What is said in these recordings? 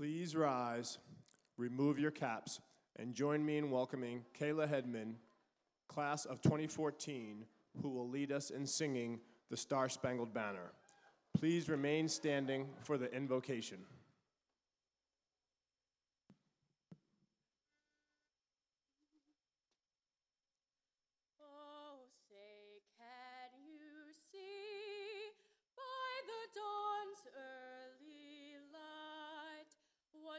Please rise, remove your caps, and join me in welcoming Kayla Hedman, class of 2014, who will lead us in singing the Star Spangled Banner. Please remain standing for the invocation.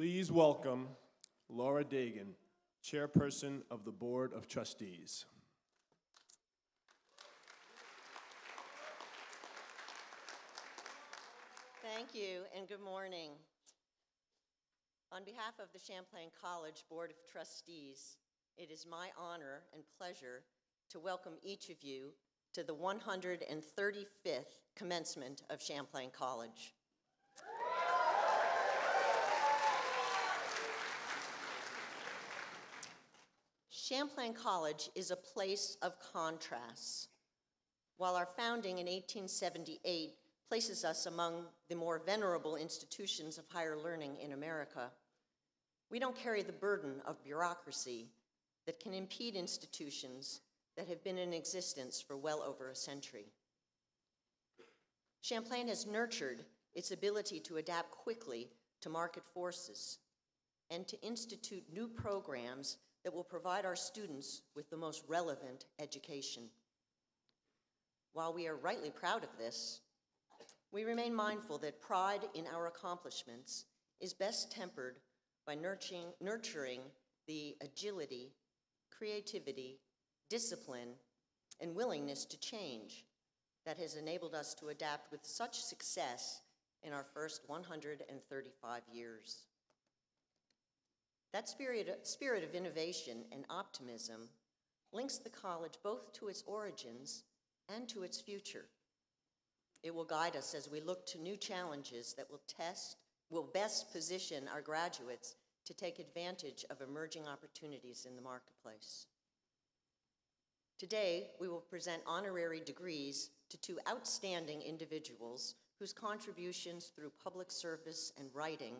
Please welcome Laura Dagan, Chairperson of the Board of Trustees. Thank you and good morning. On behalf of the Champlain College Board of Trustees, it is my honor and pleasure to welcome each of you to the 135th commencement of Champlain College. Champlain College is a place of contrasts. While our founding in 1878 places us among the more venerable institutions of higher learning in America, we don't carry the burden of bureaucracy that can impede institutions that have been in existence for well over a century. Champlain has nurtured its ability to adapt quickly to market forces and to institute new programs that will provide our students with the most relevant education. While we are rightly proud of this, we remain mindful that pride in our accomplishments is best tempered by nurturing, nurturing the agility, creativity, discipline, and willingness to change that has enabled us to adapt with such success in our first 135 years. That spirit, spirit of innovation and optimism links the college both to its origins and to its future. It will guide us as we look to new challenges that will test, will best position our graduates to take advantage of emerging opportunities in the marketplace. Today, we will present honorary degrees to two outstanding individuals whose contributions through public service and writing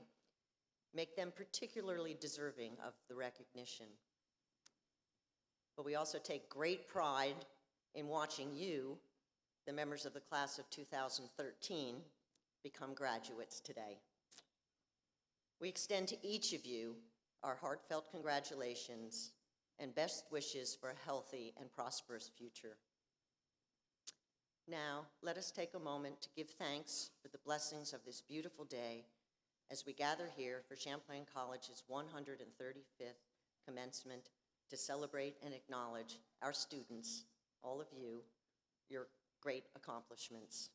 make them particularly deserving of the recognition. But we also take great pride in watching you, the members of the class of 2013, become graduates today. We extend to each of you our heartfelt congratulations and best wishes for a healthy and prosperous future. Now, let us take a moment to give thanks for the blessings of this beautiful day as we gather here for Champlain College's 135th commencement to celebrate and acknowledge our students, all of you, your great accomplishments.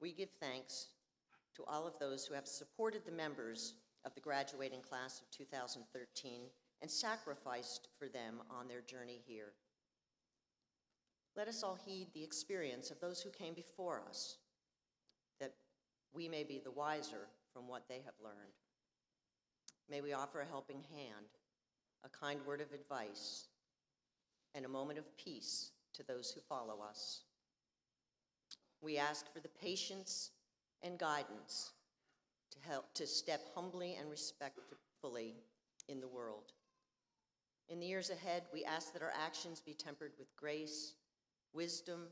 We give thanks to all of those who have supported the members of the graduating class of 2013 and sacrificed for them on their journey here. Let us all heed the experience of those who came before us, we may be the wiser from what they have learned. May we offer a helping hand, a kind word of advice, and a moment of peace to those who follow us. We ask for the patience and guidance to help to step humbly and respectfully in the world. In the years ahead, we ask that our actions be tempered with grace, wisdom,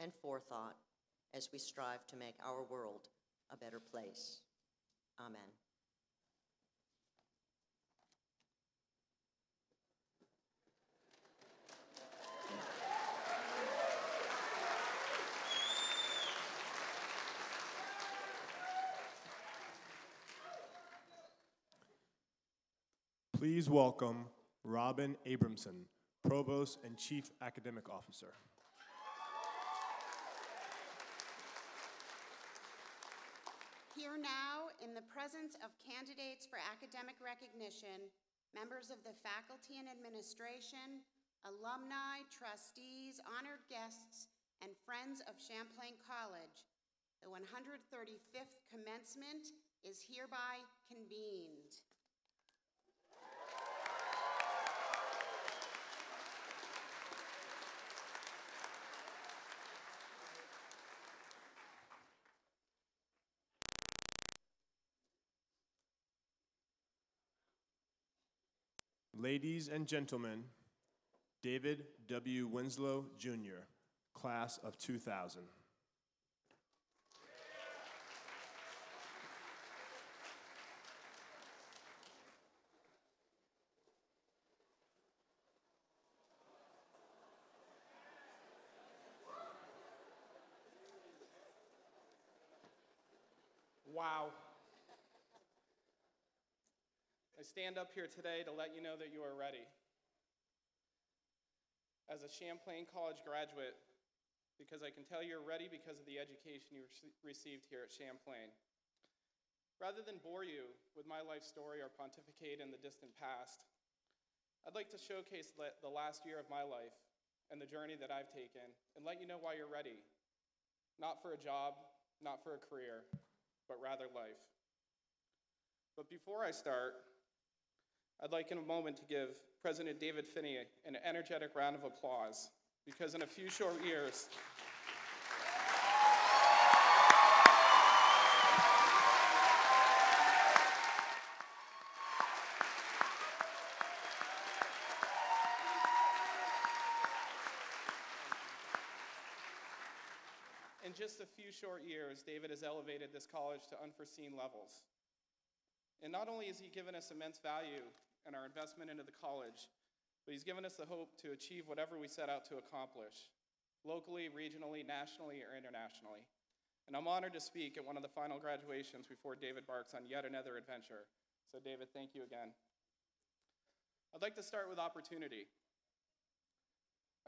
and forethought as we strive to make our world a better place. Amen. Please welcome Robin Abramson, Provost and Chief Academic Officer. Here now, in the presence of candidates for academic recognition, members of the faculty and administration, alumni, trustees, honored guests, and friends of Champlain College, the 135th commencement is hereby convened. Ladies and gentlemen, David W. Winslow, Jr., Class of 2000. Wow. I stand up here today to let you know that you are ready. As a Champlain College graduate, because I can tell you're ready because of the education you received here at Champlain. Rather than bore you with my life story or pontificate in the distant past, I'd like to showcase the last year of my life and the journey that I've taken and let you know why you're ready. Not for a job, not for a career, but rather life. But before I start, I'd like in a moment to give President David Finney an energetic round of applause because in a few short years, In just a few short years, David has elevated this college to unforeseen levels. And not only has he given us immense value in our investment into the college, but he's given us the hope to achieve whatever we set out to accomplish, locally, regionally, nationally, or internationally. And I'm honored to speak at one of the final graduations before David barks on yet another adventure. So, David, thank you again. I'd like to start with opportunity.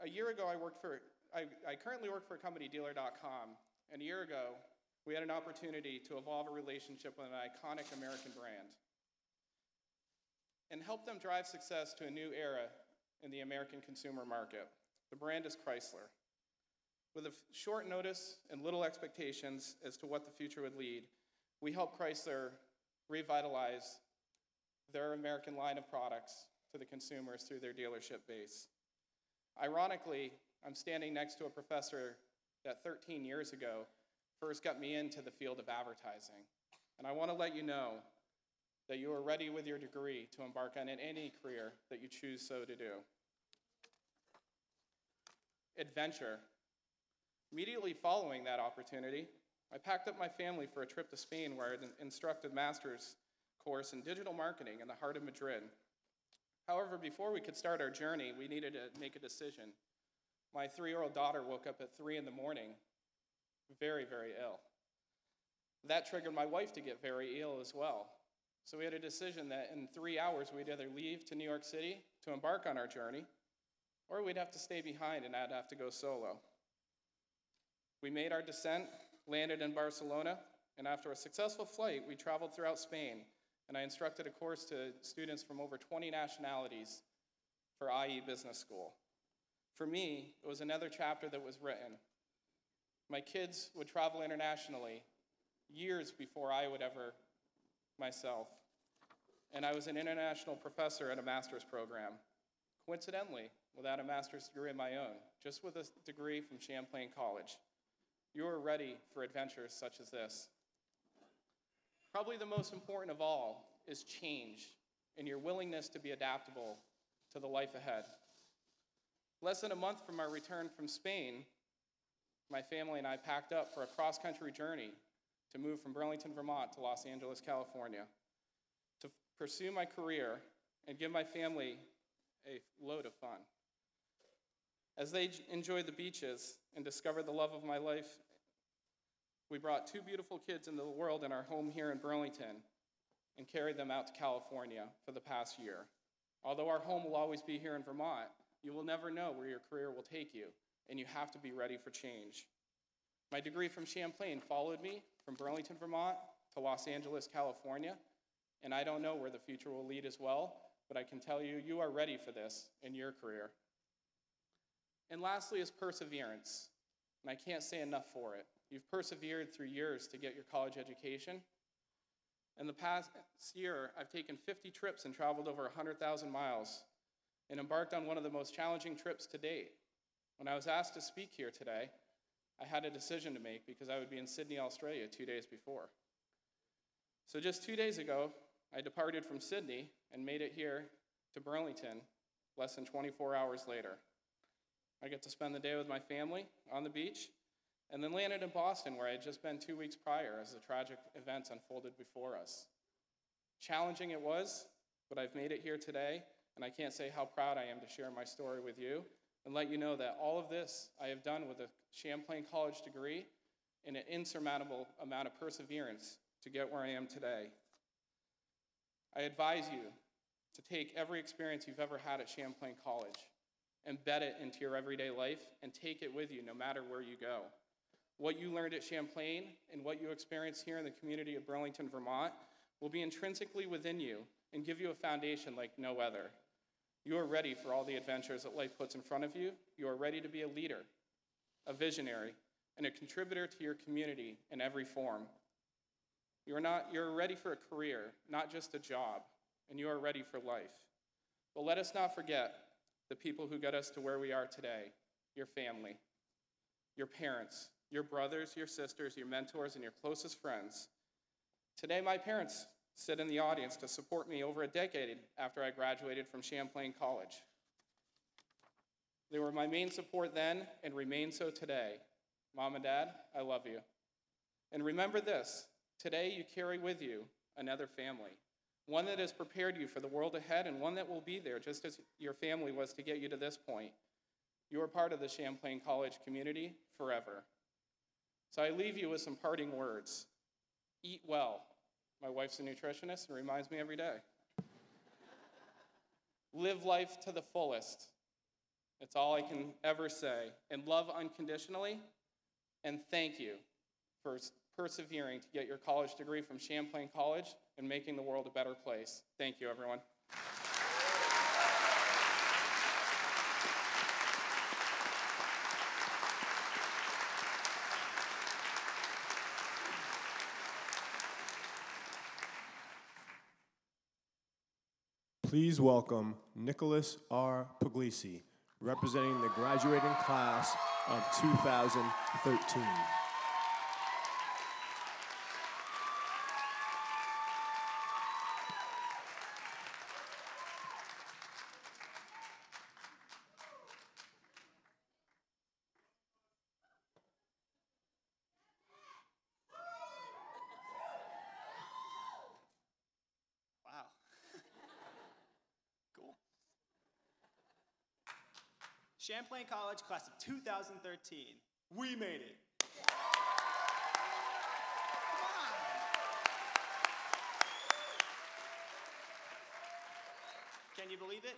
A year ago, I worked for, I, I currently work for a company, dealer.com, and a year ago, we had an opportunity to evolve a relationship with an iconic American brand and help them drive success to a new era in the American consumer market. The brand is Chrysler. With a short notice and little expectations as to what the future would lead, we helped Chrysler revitalize their American line of products to the consumers through their dealership base. Ironically, I'm standing next to a professor that 13 years ago first got me into the field of advertising. And I want to let you know that you are ready with your degree to embark on in any career that you choose so to do. Adventure. Immediately following that opportunity, I packed up my family for a trip to Spain where I had an instructed master's course in digital marketing in the heart of Madrid. However, before we could start our journey, we needed to make a decision. My three year old daughter woke up at three in the morning, very, very ill. That triggered my wife to get very ill as well. So we had a decision that in three hours we'd either leave to New York City to embark on our journey, or we'd have to stay behind and I'd have to go solo. We made our descent, landed in Barcelona, and after a successful flight, we traveled throughout Spain and I instructed a course to students from over 20 nationalities for IE Business School. For me, it was another chapter that was written. My kids would travel internationally years before I would ever myself. And I was an international professor at a master's program. Coincidentally, without a master's degree of my own, just with a degree from Champlain College, you are ready for adventures such as this. Probably the most important of all is change and your willingness to be adaptable to the life ahead. Less than a month from our return from Spain, my family and I packed up for a cross country journey to move from Burlington, Vermont to Los Angeles, California, to pursue my career and give my family a load of fun. As they enjoyed the beaches and discovered the love of my life, we brought two beautiful kids into the world in our home here in Burlington and carried them out to California for the past year. Although our home will always be here in Vermont, you will never know where your career will take you, and you have to be ready for change. My degree from Champlain followed me from Burlington, Vermont to Los Angeles, California, and I don't know where the future will lead as well, but I can tell you, you are ready for this in your career. And lastly is perseverance, and I can't say enough for it. You've persevered through years to get your college education. In the past year, I've taken 50 trips and traveled over 100,000 miles and embarked on one of the most challenging trips to date. When I was asked to speak here today, I had a decision to make because I would be in Sydney, Australia two days before. So just two days ago, I departed from Sydney and made it here to Burlington less than 24 hours later. I get to spend the day with my family on the beach and then landed in Boston where I had just been two weeks prior as the tragic events unfolded before us. Challenging it was, but I've made it here today, and I can't say how proud I am to share my story with you and let you know that all of this I have done with a Champlain College degree and an insurmountable amount of perseverance to get where I am today. I advise you to take every experience you've ever had at Champlain College, embed it into your everyday life, and take it with you no matter where you go. What you learned at Champlain and what you experience here in the community of Burlington, Vermont, will be intrinsically within you and give you a foundation like no other. You are ready for all the adventures that life puts in front of you. You are ready to be a leader, a visionary, and a contributor to your community in every form. You are not you're ready for a career, not just a job, and you are ready for life. But let us not forget the people who got us to where we are today, your family, your parents, your brothers, your sisters, your mentors, and your closest friends. Today my parents sit in the audience to support me over a decade after I graduated from Champlain College. They were my main support then and remain so today. Mom and Dad, I love you. And remember this today you carry with you another family, one that has prepared you for the world ahead and one that will be there just as your family was to get you to this point. You are part of the Champlain College community forever. So I leave you with some parting words. Eat well. My wife's a nutritionist and reminds me every day. Live life to the fullest. That's all I can ever say. And love unconditionally. And thank you for persevering to get your college degree from Champlain College and making the world a better place. Thank you, everyone. Please welcome Nicholas R. Puglisi, representing the graduating class of 2013. Wow. cool. College, class of 2013. We made it. Can you believe it?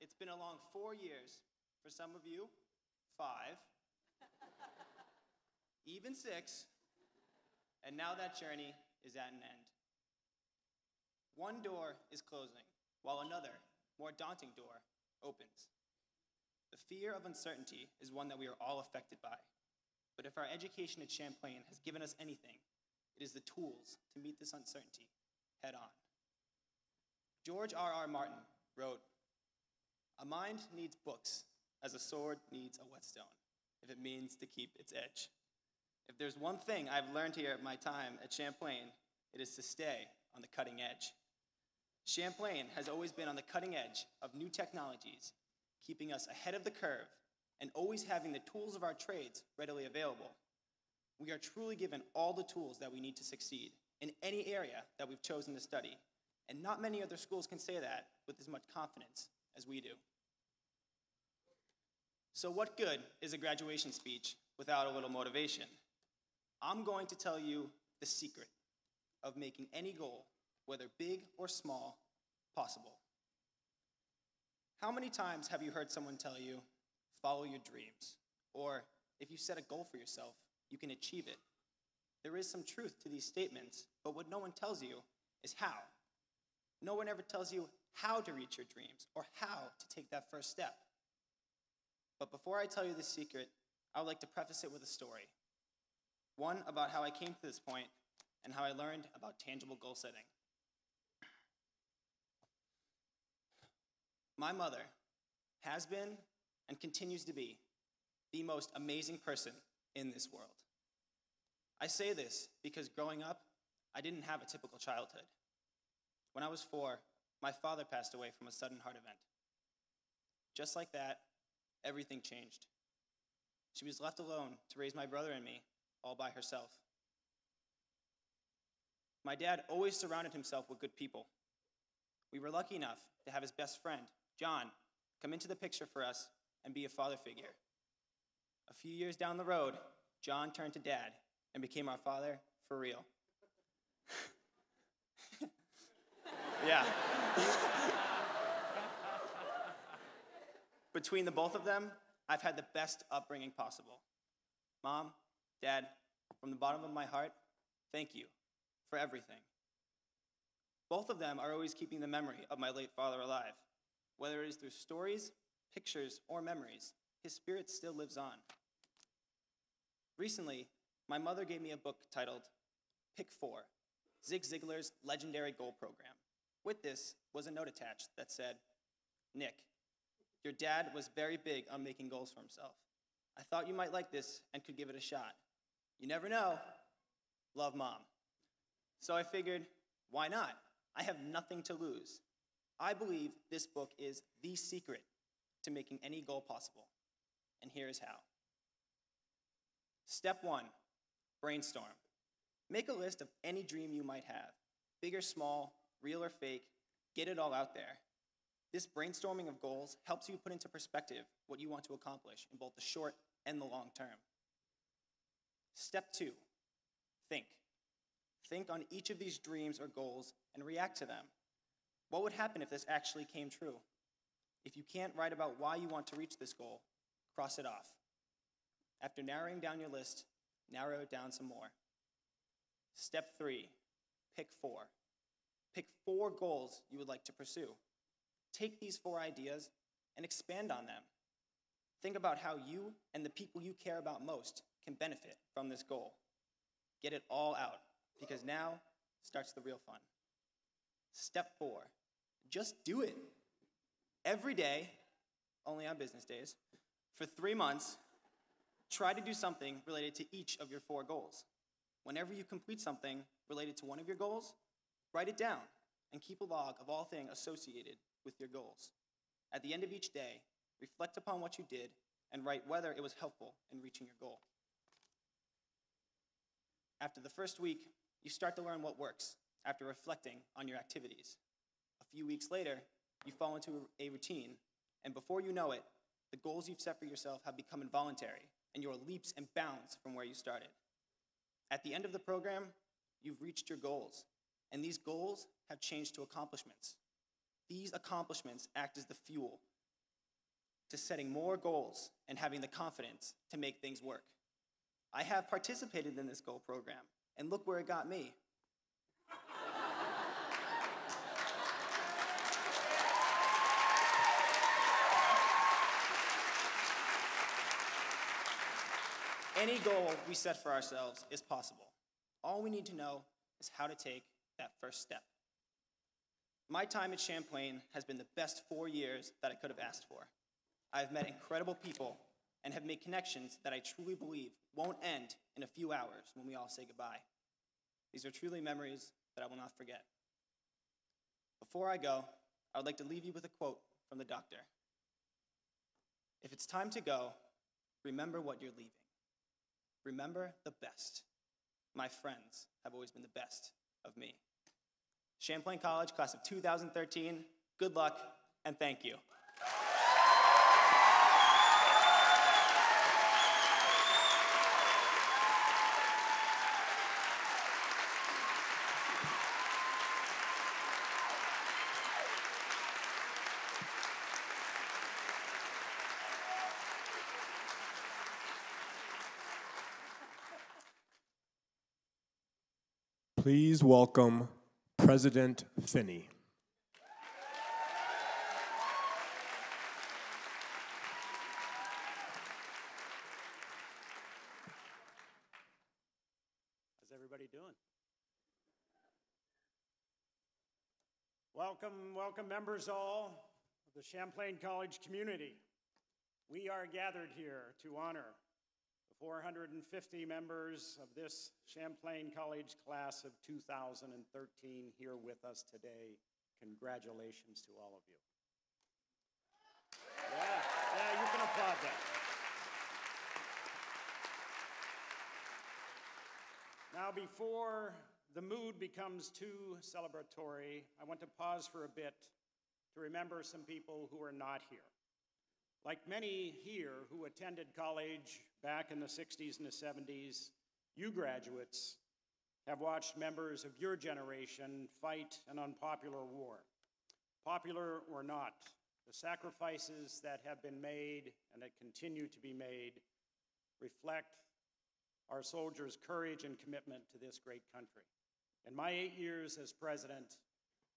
It's been a long four years. For some of you, five, even six, and now that journey is at an end. One door is closing, while another, more daunting door, opens. The fear of uncertainty is one that we are all affected by. But if our education at Champlain has given us anything, it is the tools to meet this uncertainty head on. George R. R. Martin wrote, A mind needs books, as a sword needs a whetstone, if it means to keep its edge. If there's one thing I've learned here at my time at Champlain, it is to stay on the cutting edge. Champlain has always been on the cutting edge of new technologies, keeping us ahead of the curve and always having the tools of our trades readily available. We are truly given all the tools that we need to succeed in any area that we've chosen to study, and not many other schools can say that with as much confidence as we do. So, what good is a graduation speech without a little motivation? I'm going to tell you the secret of making any goal, whether big or small, possible. How many times have you heard someone tell you, follow your dreams? Or, if you set a goal for yourself, you can achieve it. There is some truth to these statements, but what no one tells you is how. No one ever tells you how to reach your dreams or how to take that first step. But before I tell you the secret, I would like to preface it with a story. One about how I came to this point and how I learned about tangible goal setting. My mother has been and continues to be the most amazing person in this world. I say this because growing up, I didn't have a typical childhood. When I was four, my father passed away from a sudden heart event. Just like that, everything changed. She was left alone to raise my brother and me, all by herself. My dad always surrounded himself with good people. We were lucky enough to have his best friend, John, come into the picture for us and be a father figure. A few years down the road, John turned to dad and became our father for real. yeah. Between the both of them, I've had the best upbringing possible. Mom, Dad, from the bottom of my heart, thank you for everything. Both of them are always keeping the memory of my late father alive. Whether it is through stories, pictures, or memories, his spirit still lives on. Recently, my mother gave me a book titled Pick Four Zig Ziglar's Legendary Goal Program. With this was a note attached that said, Nick, your dad was very big on making goals for himself. I thought you might like this and could give it a shot. You never know. Love, Mom. So I figured, why not? I have nothing to lose. I believe this book is the secret to making any goal possible. And here is how. Step one brainstorm. Make a list of any dream you might have, big or small, real or fake, get it all out there. This brainstorming of goals helps you put into perspective what you want to accomplish in both the short and the long term. Step two think. Think on each of these dreams or goals and react to them. What would happen if this actually came true? If you can't write about why you want to reach this goal, cross it off. After narrowing down your list, narrow it down some more. Step three pick four. Pick four goals you would like to pursue. Take these four ideas and expand on them. Think about how you and the people you care about most can benefit from this goal. Get it all out, because now starts the real fun. Step four just do it. Every day, only on business days, for three months, try to do something related to each of your four goals. Whenever you complete something related to one of your goals, write it down and keep a log of all things associated with your goals. At the end of each day, reflect upon what you did and write whether it was helpful in reaching your goal. After the first week, you start to learn what works after reflecting on your activities. A few weeks later, you fall into a routine, and before you know it, the goals you've set for yourself have become involuntary, and you are leaps and bounds from where you started. At the end of the program, you've reached your goals, and these goals have changed to accomplishments. These accomplishments act as the fuel to setting more goals and having the confidence to make things work. I have participated in this goal program, and look where it got me. Any goal we set for ourselves is possible. All we need to know is how to take that first step. My time at Champlain has been the best four years that I could have asked for. I have met incredible people and have made connections that I truly believe won't end in a few hours when we all say goodbye. These are truly memories that I will not forget. Before I go, I would like to leave you with a quote from the doctor. If it's time to go, remember what you're leaving. Remember the best. My friends have always been the best of me. Champlain College, class of 2013, good luck and thank you. Please welcome President Finney. How's everybody doing? Welcome, welcome, members all of the Champlain College community. We are gathered here to honor the 450 members of this Champlain College class of 2013 here with us today. Congratulations to all of you. Yeah, yeah, you can applaud that. Now, before the mood becomes too celebratory, I want to pause for a bit to remember some people who are not here. Like many here who attended college back in the 60s and the 70s, you graduates have watched members of your generation fight an unpopular war. Popular or not, the sacrifices that have been made and that continue to be made reflect our soldiers' courage and commitment to this great country. In my eight years as president,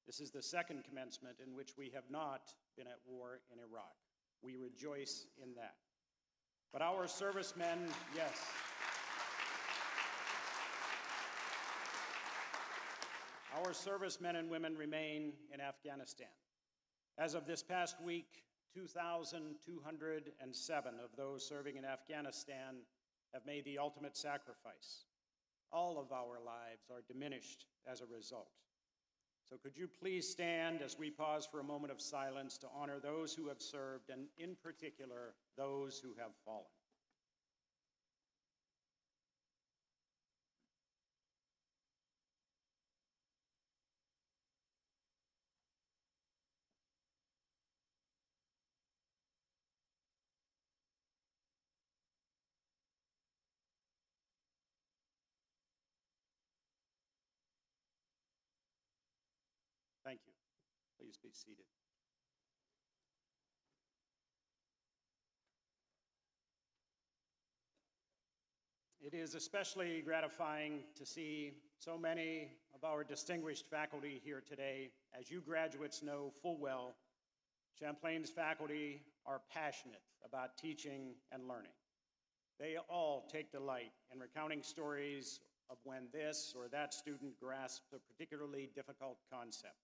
this is the second commencement in which we have not been at war in Iraq. We rejoice in that. But our servicemen, yes. Our servicemen and women remain in Afghanistan. As of this past week, 2,207 of those serving in Afghanistan have made the ultimate sacrifice. All of our lives are diminished as a result. So, could you please stand as we pause for a moment of silence to honor those who have served, and in particular, those who have fallen? Thank you. Please be seated. It is especially gratifying to see so many of our distinguished faculty here today. As you graduates know full well, Champlain's faculty are passionate about teaching and learning. They all take delight in recounting stories of when this or that student grasped a particularly difficult concept.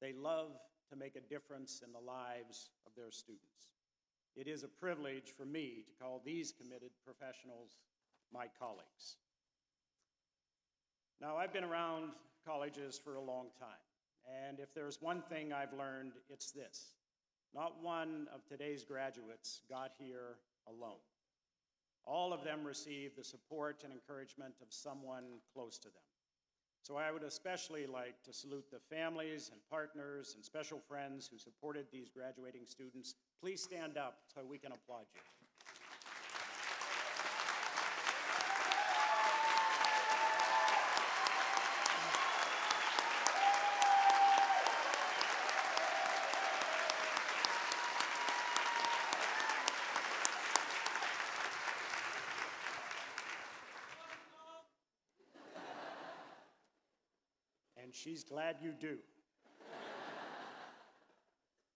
They love to make a difference in the lives of their students. It is a privilege for me to call these committed professionals my colleagues. Now, I've been around colleges for a long time, and if there's one thing I've learned, it's this. Not one of today's graduates got here alone. All of them received the support and encouragement of someone close to them. So I would especially like to salute the families and partners and special friends who supported these graduating students. Please stand up so we can applaud you. She's glad you do.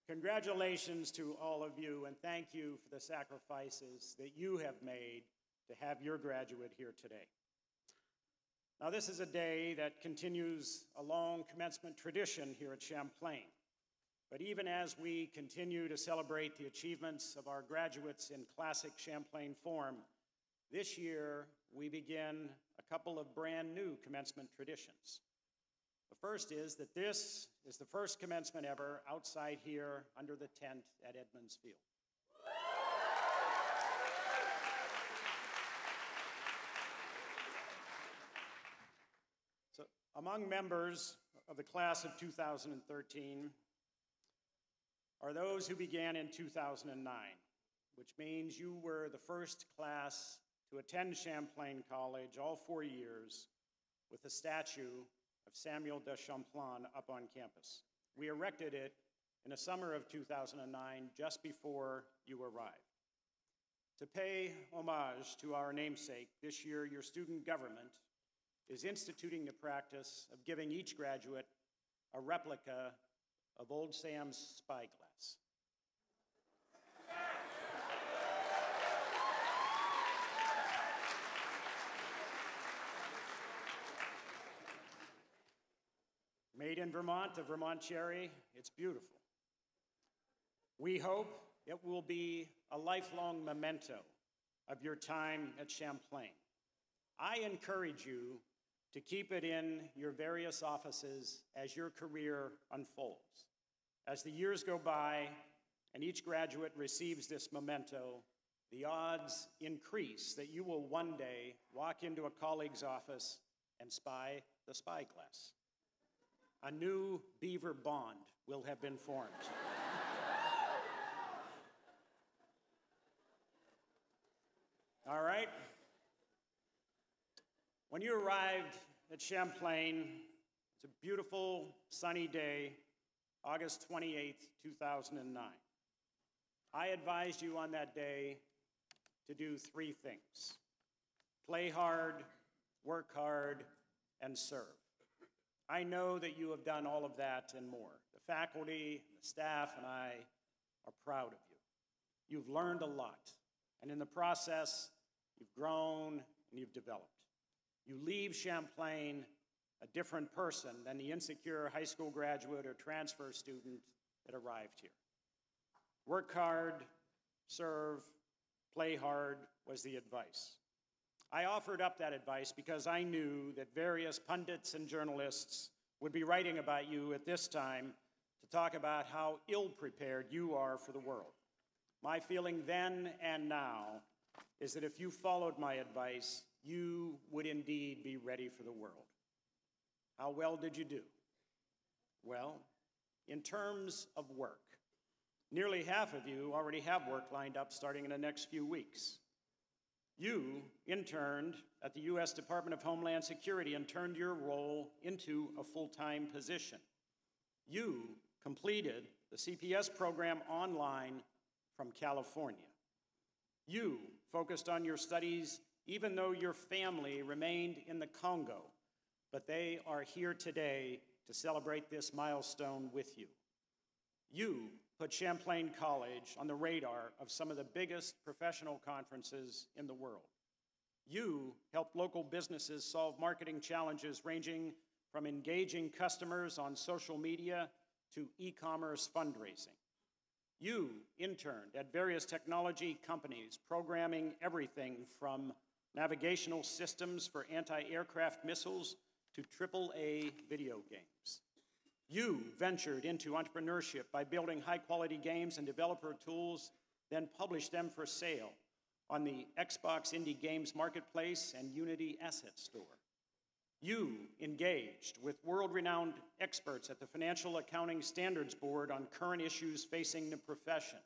Congratulations to all of you, and thank you for the sacrifices that you have made to have your graduate here today. Now, this is a day that continues a long commencement tradition here at Champlain. But even as we continue to celebrate the achievements of our graduates in classic Champlain form, this year we begin a couple of brand new commencement traditions. The first is that this is the first commencement ever outside here under the tent at Edmunds Field. So, among members of the class of 2013 are those who began in 2009, which means you were the first class to attend Champlain College all four years with a statue of Samuel de Champlain up on campus. We erected it in the summer of 2009, just before you arrived. To pay homage to our namesake, this year your student government is instituting the practice of giving each graduate a replica of Old Sam's spyglass. Made in Vermont, a Vermont cherry, it's beautiful. We hope it will be a lifelong memento of your time at Champlain. I encourage you to keep it in your various offices as your career unfolds. As the years go by and each graduate receives this memento, the odds increase that you will one day walk into a colleague's office and spy the spyglass. A new beaver bond will have been formed. All right? When you arrived at Champlain, it's a beautiful sunny day, August 28th, 2009. I advised you on that day to do three things play hard, work hard, and serve. I know that you have done all of that and more. The faculty, the staff, and I are proud of you. You've learned a lot, and in the process, you've grown and you've developed. You leave Champlain a different person than the insecure high school graduate or transfer student that arrived here. Work hard, serve, play hard was the advice. I offered up that advice because I knew that various pundits and journalists would be writing about you at this time to talk about how ill prepared you are for the world. My feeling then and now is that if you followed my advice, you would indeed be ready for the world. How well did you do? Well, in terms of work, nearly half of you already have work lined up starting in the next few weeks. You interned at the U.S. Department of Homeland Security and turned your role into a full time position. You completed the CPS program online from California. You focused on your studies even though your family remained in the Congo, but they are here today to celebrate this milestone with you. You put Champlain College on the radar of some of the biggest professional conferences in the world. You helped local businesses solve marketing challenges ranging from engaging customers on social media to e commerce fundraising. You interned at various technology companies, programming everything from navigational systems for anti aircraft missiles to AAA video games. You ventured into entrepreneurship by building high quality games and developer tools, then published them for sale on the Xbox Indie Games Marketplace and Unity Asset Store. You engaged with world renowned experts at the Financial Accounting Standards Board on current issues facing the profession.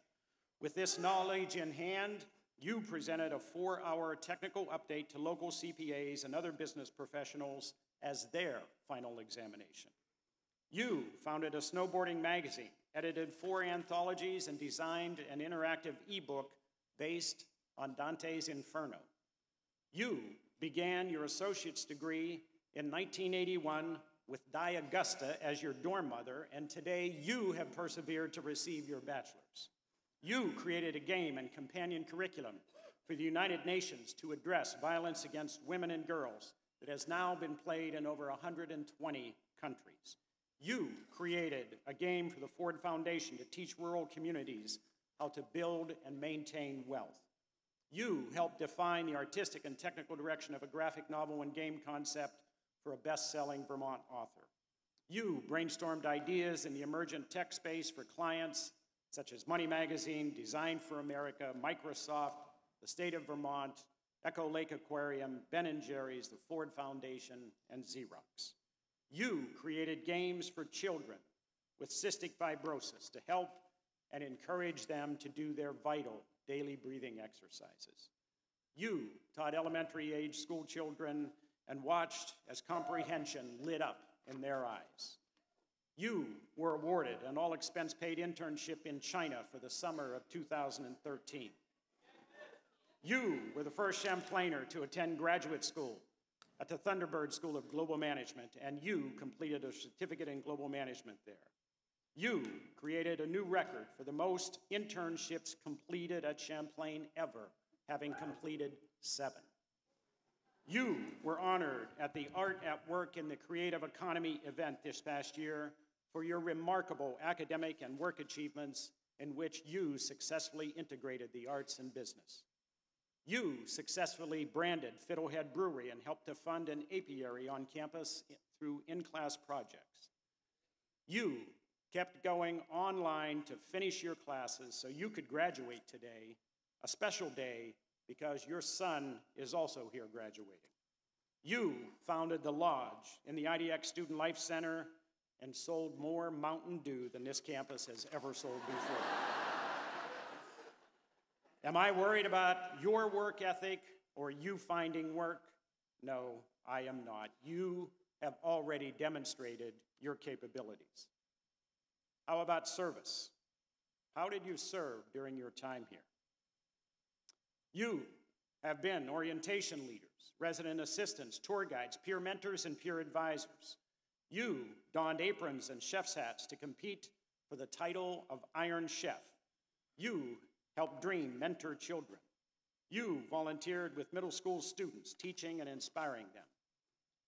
With this knowledge in hand, you presented a four hour technical update to local CPAs and other business professionals as their final examination. You founded a snowboarding magazine, edited four anthologies, and designed an interactive ebook based on Dante's Inferno. You began your associate's degree in 1981 with Di Augusta as your dorm mother, and today you have persevered to receive your bachelor's. You created a game and companion curriculum for the United Nations to address violence against women and girls that has now been played in over 120 countries. You created a game for the Ford Foundation to teach rural communities how to build and maintain wealth. You helped define the artistic and technical direction of a graphic novel and game concept for a best selling Vermont author. You brainstormed ideas in the emergent tech space for clients such as Money Magazine, Design for America, Microsoft, the state of Vermont, Echo Lake Aquarium, Ben & Jerry's, the Ford Foundation, and Xerox. You created games for children with cystic fibrosis to help and encourage them to do their vital daily breathing exercises. You taught elementary age school children and watched as comprehension lit up in their eyes. You were awarded an all expense paid internship in China for the summer of 2013. You were the first Champlainer to attend graduate school at the Thunderbird School of Global Management, and you completed a certificate in global management there. You created a new record for the most internships completed at Champlain ever, having completed seven. You were honored at the Art at Work in the Creative Economy event this past year for your remarkable academic and work achievements in which you successfully integrated the arts and business. You successfully branded Fiddlehead Brewery and helped to fund an apiary on campus through in class projects. You kept going online to finish your classes so you could graduate today, a special day because your son is also here graduating. You founded the Lodge in the IDX Student Life Center and sold more Mountain Dew than this campus has ever sold before. Am I worried about your work ethic or you finding work? No, I am not. You have already demonstrated your capabilities. How about service? How did you serve during your time here? You have been orientation leaders, resident assistants, tour guides, peer mentors, and peer advisors. You donned aprons and chef's hats to compete for the title of Iron Chef. You helped dream mentor children. You volunteered with middle school students, teaching and inspiring them.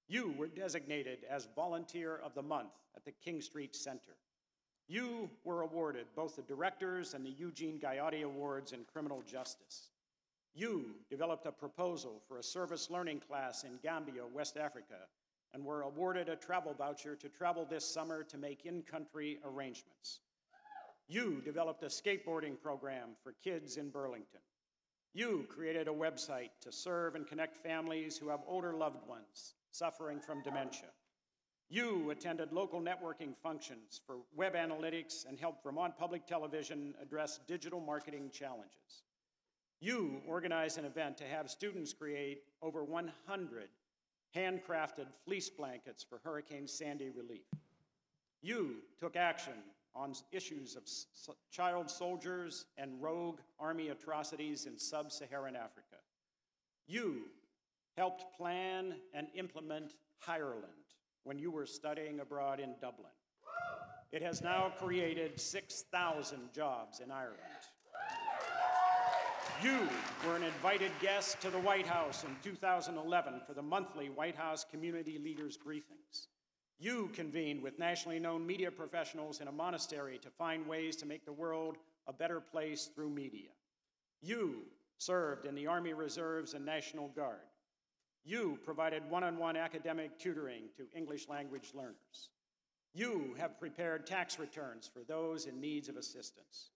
You were designated as Volunteer of the Month at the King Street Center. You were awarded both the Directors and the Eugene Gaiati Awards in Criminal Justice. You developed a proposal for a service learning class in Gambia, West Africa, and were awarded a travel voucher to travel this summer to make in country arrangements. You developed a skateboarding program for kids in Burlington. You created a website to serve and connect families who have older loved ones suffering from dementia. You attended local networking functions for web analytics and helped Vermont Public Television address digital marketing challenges. You organized an event to have students create over 100 handcrafted fleece blankets for Hurricane Sandy relief. You took action on issues of child soldiers and rogue army atrocities in sub Saharan Africa. You helped plan and implement Hireland when you were studying abroad in Dublin. It has now created 6,000 jobs in Ireland. You were an invited guest to the White House in 2011 for the monthly White House Community Leaders Briefings. You convened with nationally known media professionals in a monastery to find ways to make the world a better place through media. You served in the Army Reserves and National Guard. You provided one on one academic tutoring to English language learners. You have prepared tax returns for those in needs of assistance.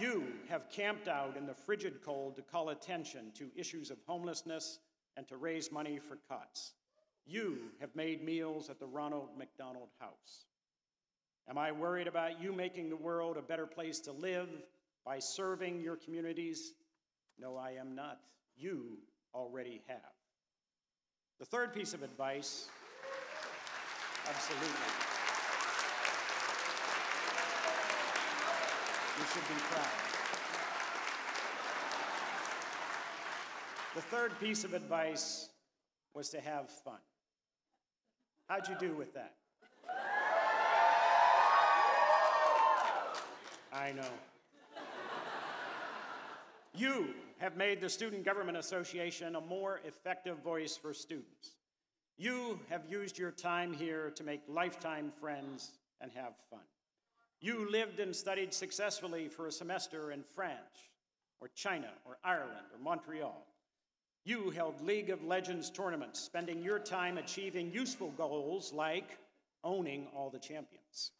You have camped out in the frigid cold to call attention to issues of homelessness and to raise money for COTS. You have made meals at the Ronald McDonald House. Am I worried about you making the world a better place to live by serving your communities? No, I am not. You already have. The third piece of advice absolutely. You should be proud. The third piece of advice was to have fun. How'd you do with that? I know. You have made the Student Government Association a more effective voice for students. You have used your time here to make lifetime friends and have fun. You lived and studied successfully for a semester in France, or China, or Ireland, or Montreal. You held League of Legends tournaments, spending your time achieving useful goals like owning all the champions.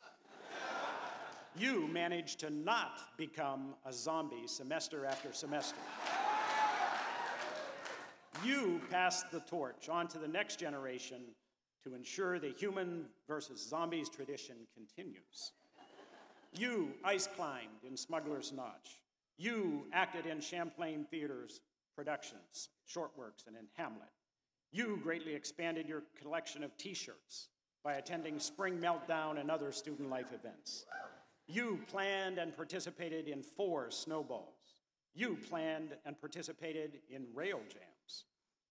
you managed to not become a zombie semester after semester. You passed the torch on to the next generation to ensure the human versus zombies tradition continues. You ice climbed in Smuggler's Notch. You acted in Champlain Theater's productions, short works, and in Hamlet. You greatly expanded your collection of t shirts by attending Spring Meltdown and other student life events. You planned and participated in four snowballs. You planned and participated in rail jams.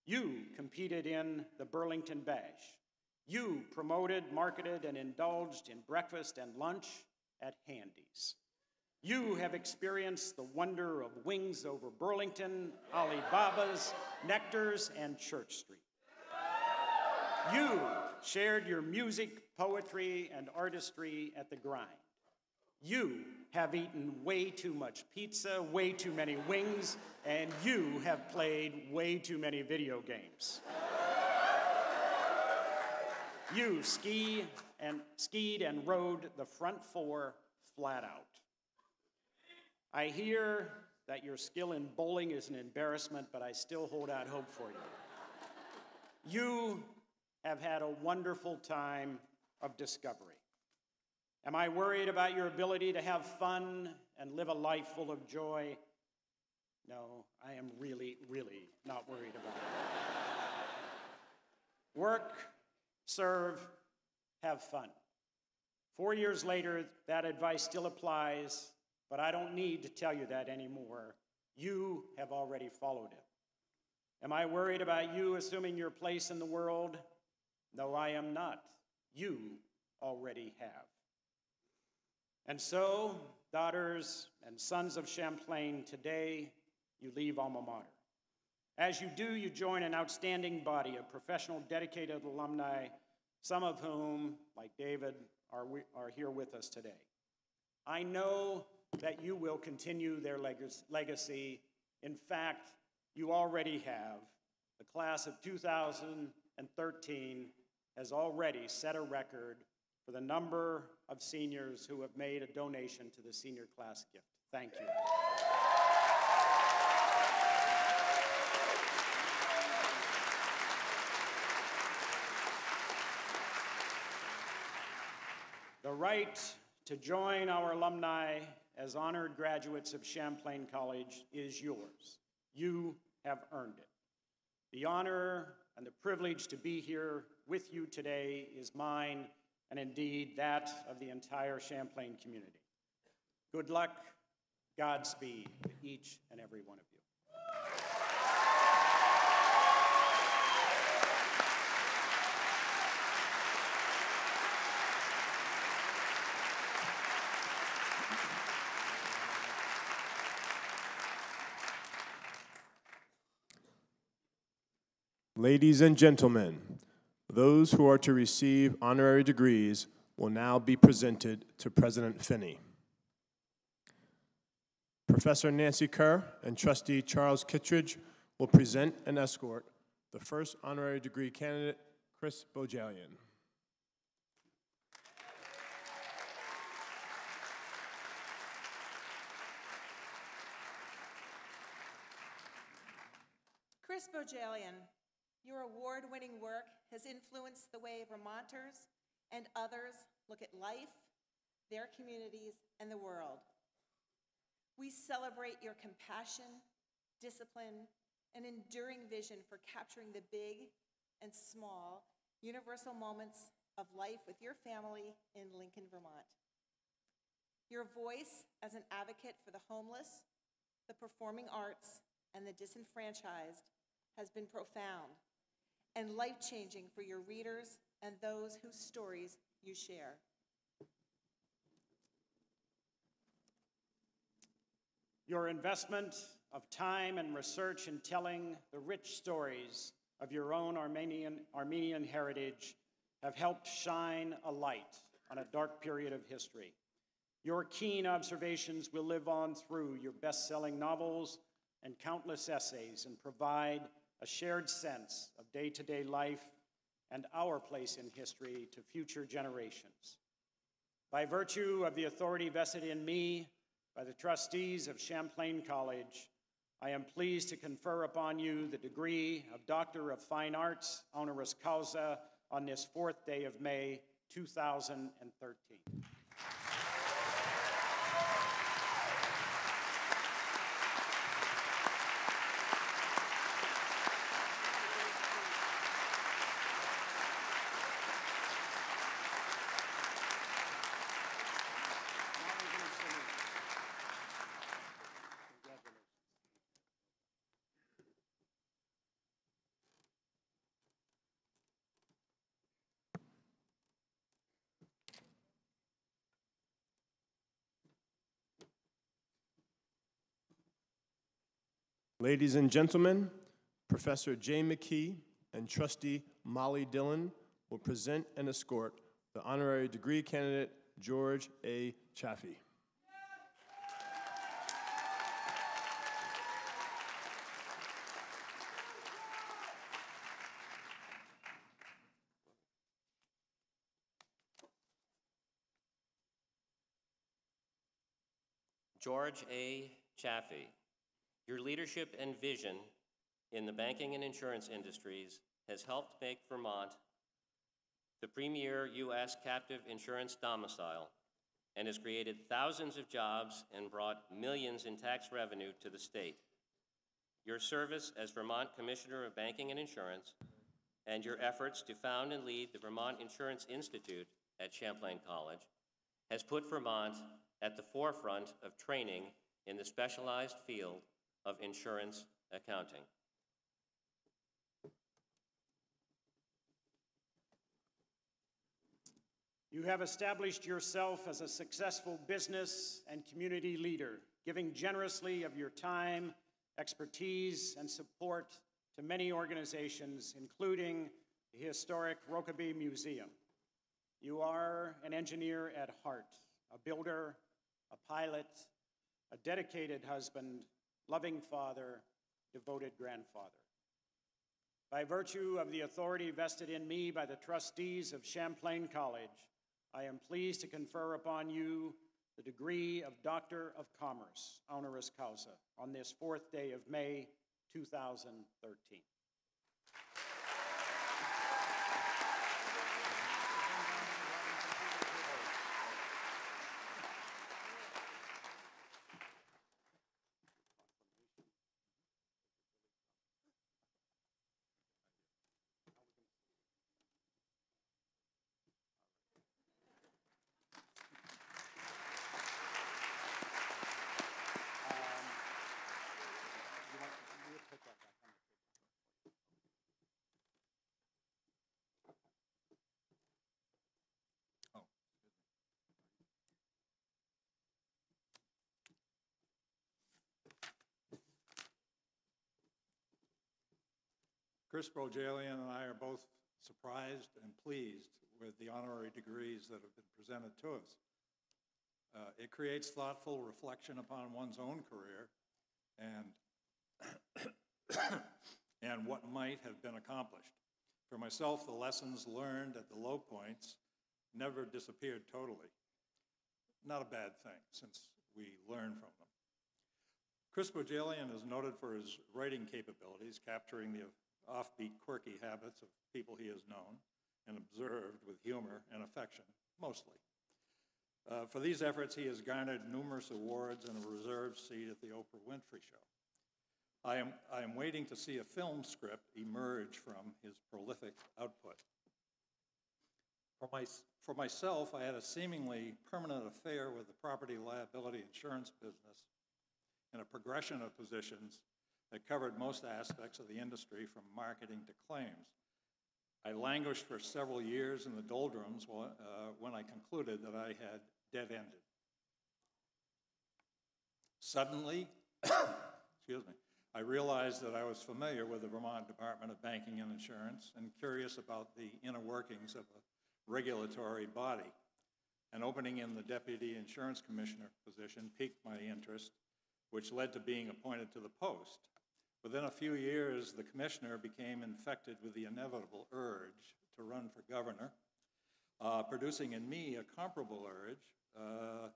You competed in the Burlington Bash. You promoted, marketed, and indulged in breakfast and lunch at Handy's. You have experienced the wonder of wings over Burlington, Alibaba's, Nectar's, and Church Street. You shared your music, poetry, and artistry at the grind. You have eaten way too much pizza, way too many wings, and you have played way too many video games. You ski and skied and rode the front four flat out. I hear that your skill in bowling is an embarrassment, but I still hold out hope for you. You have had a wonderful time of discovery. Am I worried about your ability to have fun and live a life full of joy? No, I am really, really not worried about it. Work, serve, have fun. Four years later, that advice still applies, but I don't need to tell you that anymore. You have already followed it. Am I worried about you assuming your place in the world? No, I am not. You already have. And so, daughters and sons of Champlain, today you leave Alma Mater. As you do, you join an outstanding body of professional, dedicated alumni, some of whom, like David, are, we, are here with us today. I know that you will continue their legacy. In fact, you already have. The class of 2013 has already set a record for the number of seniors who have made a donation to the senior class gift. Thank you. The right to join our alumni as honored graduates of Champlain College is yours. You have earned it. The honor and the privilege to be here with you today is mine and indeed that of the entire Champlain community. Good luck, Godspeed to each and every one of you. Ladies and gentlemen, those who are to receive honorary degrees will now be presented to President Finney. Professor Nancy Kerr and Trustee Charles Kittredge will present and escort the first honorary degree candidate, Chris Bohjalian. Chris Bohjalian your award winning work has influenced the way Vermonters and others look at life, their communities, and the world. We celebrate your compassion, discipline, and enduring vision for capturing the big and small universal moments of life with your family in Lincoln, Vermont. Your voice as an advocate for the homeless, the performing arts, and the disenfranchised has been profound and life changing for your readers and those whose stories you share. Your investment of time and research in telling the rich stories of your own Armenian, Armenian heritage have helped shine a light on a dark period of history. Your keen observations will live on through your best selling novels and countless essays and provide a shared sense of day to day life and our place in history to future generations. By virtue of the authority vested in me by the trustees of Champlain College, I am pleased to confer upon you the degree of Doctor of Fine Arts honoris causa on this fourth day of May 2013. Ladies and gentlemen, Professor Jay McKee and Trustee Molly Dillon will present and escort the honorary degree candidate George A. Chaffee. George A. Chaffee, your leadership and vision in the banking and insurance industries has helped make Vermont the premier U.S. captive insurance domicile and has created thousands of jobs and brought millions in tax revenue to the state. Your service as Vermont Commissioner of Banking and Insurance and your efforts to found and lead the Vermont Insurance Institute at Champlain College has put Vermont at the forefront of training in the specialized field of insurance accounting. You have established yourself as a successful business and community leader, giving generously of your time, expertise, and support to many organizations, including the historic Rokeby Museum. You are an engineer at heart, a builder, a pilot, a dedicated husband, loving father, devoted grandfather. By virtue of the authority vested in me by the trustees of Champlain College, I am pleased to confer upon you the degree of Doctor of Commerce, honoris causa, on this fourth day of May 2013. Chris Bohjalian and I are both surprised and pleased with the honorary degrees that have been presented to us. Uh, it creates thoughtful reflection upon one's own career and, and what might have been accomplished. For myself, the lessons learned at the low points never disappeared totally. Not a bad thing, since we learn from them. Chris Bohjalian is noted for his writing capabilities, capturing the offbeat, quirky habits of people he has known and observed with humor and affection, mostly. Uh, for these efforts, he has garnered numerous awards and a reserved seat at the Oprah Winfrey Show. I am, I am waiting to see a film script emerge from his prolific output. For, my, for myself, I had a seemingly permanent affair with the property liability insurance business and a progression of positions that covered most aspects of the industry from marketing to claims. I languished for several years in the doldrums uh, when I concluded that I had dead ended. Suddenly, excuse me, I realized that I was familiar with the Vermont Department of Banking and Insurance and curious about the inner workings of a regulatory body. An opening in the Deputy Insurance Commissioner position piqued my interest, which led to being appointed to the post. Within a few years, the commissioner became infected with the inevitable urge to run for governor, uh, producing in me a comparable urge uh,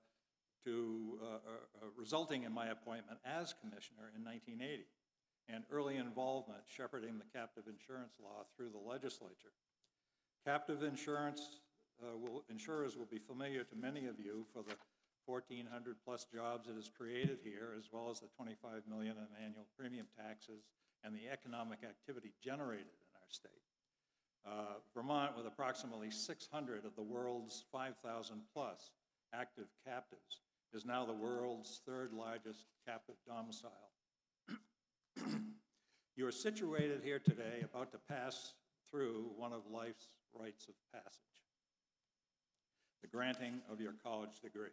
to, uh, uh, uh, resulting in my appointment as commissioner in 1980 and early involvement shepherding the captive insurance law through the legislature. Captive insurance uh, will, insurers will be familiar to many of you for the 1,400 plus jobs it has created here, as well as the 25 million in annual premium taxes and the economic activity generated in our state. Uh, Vermont, with approximately 600 of the world's 5,000 plus active captives, is now the world's third largest captive domicile. you are situated here today about to pass through one of life's rites of passage, the granting of your college degree.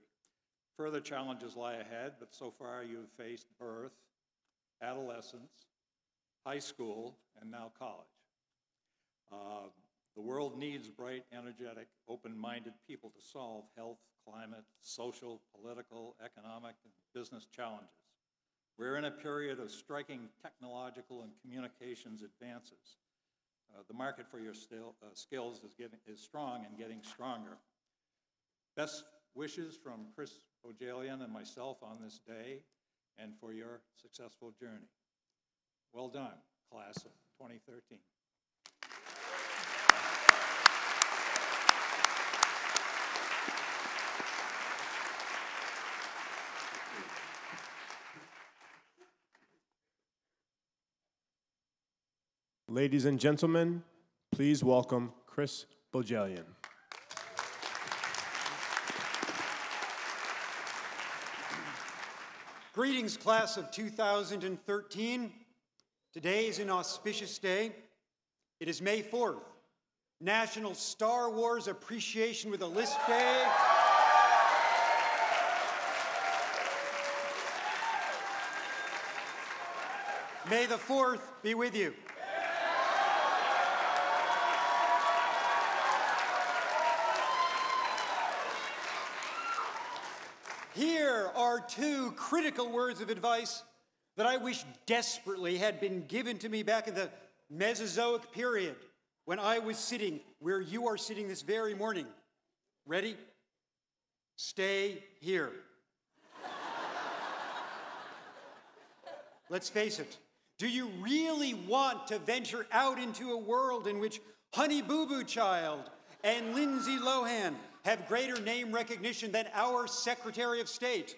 Further challenges lie ahead, but so far you have faced birth, adolescence, high school, and now college. Uh, the world needs bright, energetic, open minded people to solve health, climate, social, political, economic, and business challenges. We're in a period of striking technological and communications advances. Uh, the market for your uh, skills is, getting, is strong and getting stronger. Best wishes from Chris Bohjalian and myself on this day and for your successful journey. Well done, class of 2013. Ladies and gentlemen, please welcome Chris Bohjalian. Greetings, class of 2013. Today is an auspicious day. It is May 4th, National Star Wars Appreciation with a List Day. May the 4th be with you. Two critical words of advice that I wish desperately had been given to me back in the Mesozoic period when I was sitting where you are sitting this very morning. Ready? Stay here. Let's face it. Do you really want to venture out into a world in which Honey Boo Boo Child and Lindsay Lohan have greater name recognition than our Secretary of State?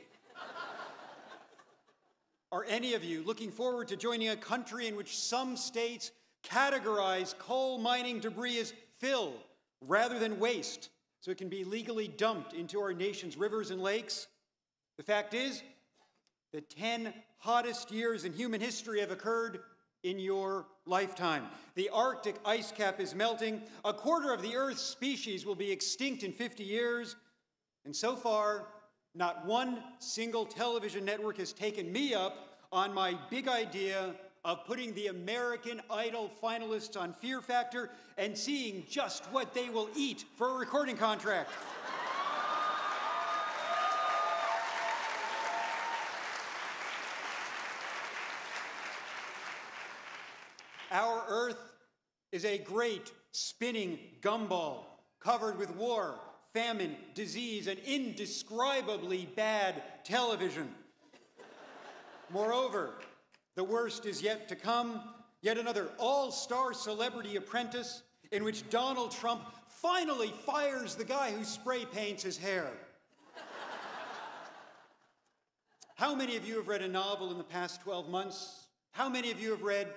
Are any of you looking forward to joining a country in which some states categorize coal mining debris as fill rather than waste so it can be legally dumped into our nation's rivers and lakes? The fact is, the 10 hottest years in human history have occurred in your lifetime. The Arctic ice cap is melting. A quarter of the Earth's species will be extinct in 50 years. And so far, not one single television network has taken me up on my big idea of putting the American Idol finalists on Fear Factor and seeing just what they will eat for a recording contract. Our Earth is a great spinning gumball covered with war, famine, disease, and indescribably bad television. Moreover, the worst is yet to come yet another all star celebrity apprentice in which Donald Trump finally fires the guy who spray paints his hair. How many of you have read a novel in the past 12 months? How many of you have read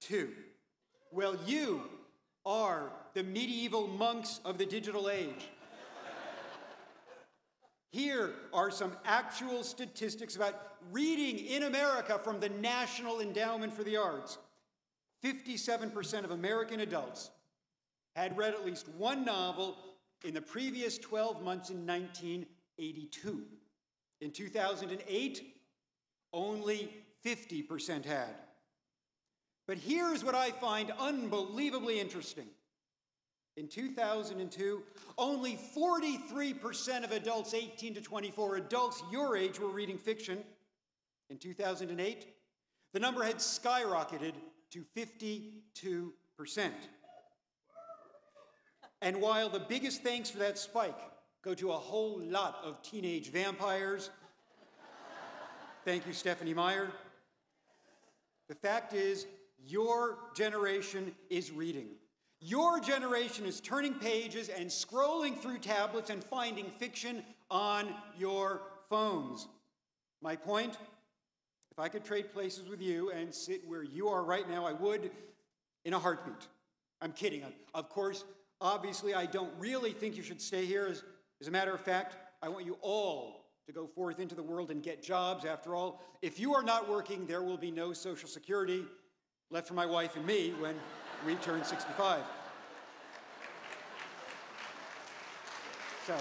two? Well, you are the medieval monks of the digital age. Here are some actual statistics about reading in America from the National Endowment for the Arts. 57% of American adults had read at least one novel in the previous 12 months in 1982. In 2008, only 50% had. But here's what I find unbelievably interesting. In 2002, only 43% of adults 18 to 24, adults your age, were reading fiction. In 2008, the number had skyrocketed to 52%. And while the biggest thanks for that spike go to a whole lot of teenage vampires, thank you, Stephenie Meyer, the fact is, your generation is reading. Your generation is turning pages and scrolling through tablets and finding fiction on your phones. My point if I could trade places with you and sit where you are right now, I would in a heartbeat. I'm kidding. Of course, obviously, I don't really think you should stay here. As, as a matter of fact, I want you all to go forth into the world and get jobs. After all, if you are not working, there will be no Social Security left for my wife and me when we turn 65. So.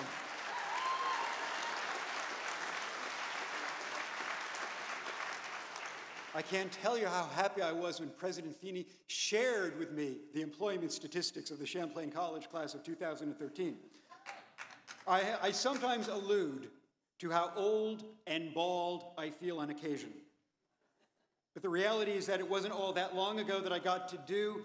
I can't tell you how happy I was when President Finney shared with me the employment statistics of the Champlain College class of 2013. I, I sometimes allude to how old and bald I feel on occasion. But the reality is that it wasn't all that long ago that I got to do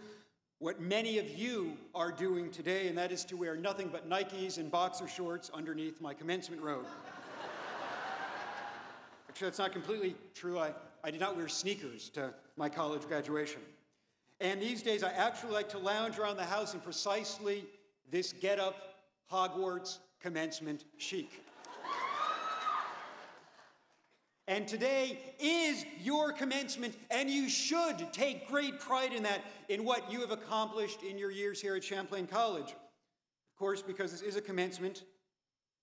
what many of you are doing today, and that is to wear nothing but Nikes and boxer shorts underneath my commencement robe. Actually, that's not completely true. I, I did not wear sneakers to my college graduation. And these days, I actually like to lounge around the house in precisely this get up Hogwarts commencement chic. And today is your commencement, and you should take great pride in that, in what you have accomplished in your years here at Champlain College. Of course, because this is a commencement,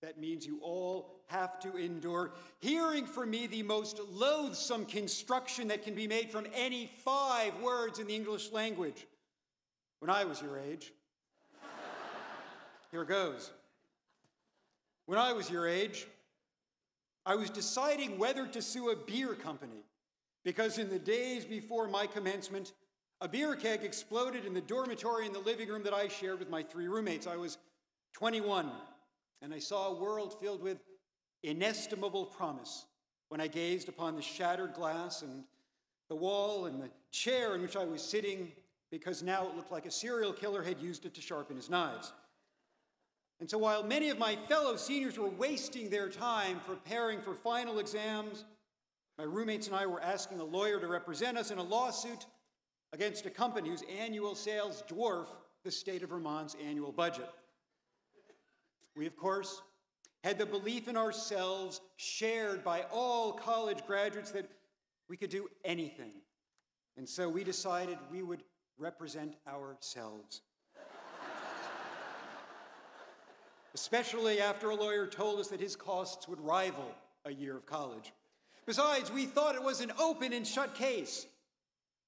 that means you all have to endure hearing from me the most loathsome construction that can be made from any five words in the English language. When I was your age, here goes. When I was your age, I was deciding whether to sue a beer company because in the days before my commencement, a beer keg exploded in the dormitory in the living room that I shared with my three roommates. I was 21 and I saw a world filled with inestimable promise when I gazed upon the shattered glass and the wall and the chair in which I was sitting because now it looked like a serial killer had used it to sharpen his knives. And so while many of my fellow seniors were wasting their time preparing for final exams, my roommates and I were asking a lawyer to represent us in a lawsuit against a company whose annual sales dwarf the state of Vermont's annual budget. We, of course, had the belief in ourselves shared by all college graduates that we could do anything. And so we decided we would represent ourselves. Especially after a lawyer told us that his costs would rival a year of college. Besides, we thought it was an open and shut case.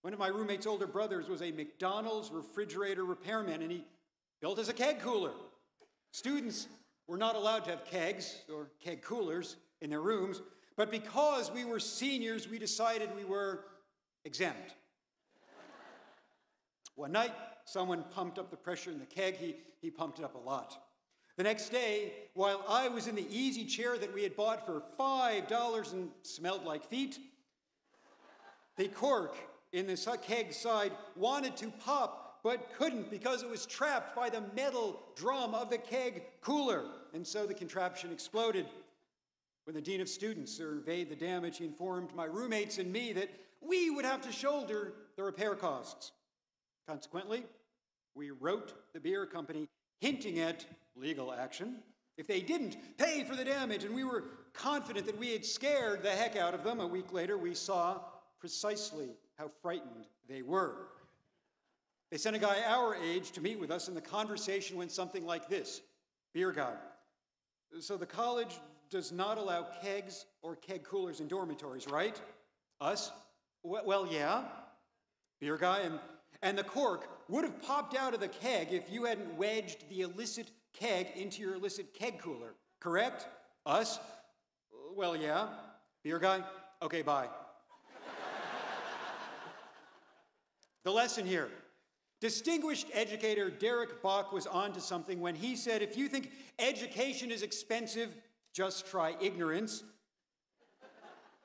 One of my roommate's older brothers was a McDonald's refrigerator repairman, and he built us a keg cooler. Students were not allowed to have kegs or keg coolers in their rooms, but because we were seniors, we decided we were exempt. One night, someone pumped up the pressure in the keg. He, he pumped it up a lot. The next day, while I was in the easy chair that we had bought for $5 and smelled like feet, the cork in the keg side wanted to pop but couldn't because it was trapped by the metal drum of the keg cooler. And so the contraption exploded. When the dean of students surveyed the damage, he informed my roommates and me that we would have to shoulder the repair costs. Consequently, we wrote the beer company hinting at legal action if they didn't pay for the damage, and we were confident that we had scared the heck out of them. A week later, we saw precisely how frightened they were. They sent a guy our age to meet with us, and the conversation went something like this Beer guy. So the college does not allow kegs or keg coolers in dormitories, right? Us? Well, yeah. Beer guy. And, and the cork would have popped out of the keg if you hadn't wedged the illicit keg into your illicit keg cooler, correct? Us? Well, yeah. Beer guy? Okay, bye. The lesson here. Distinguished educator Derek Bok was onto something when he said if you think education is expensive, just try ignorance.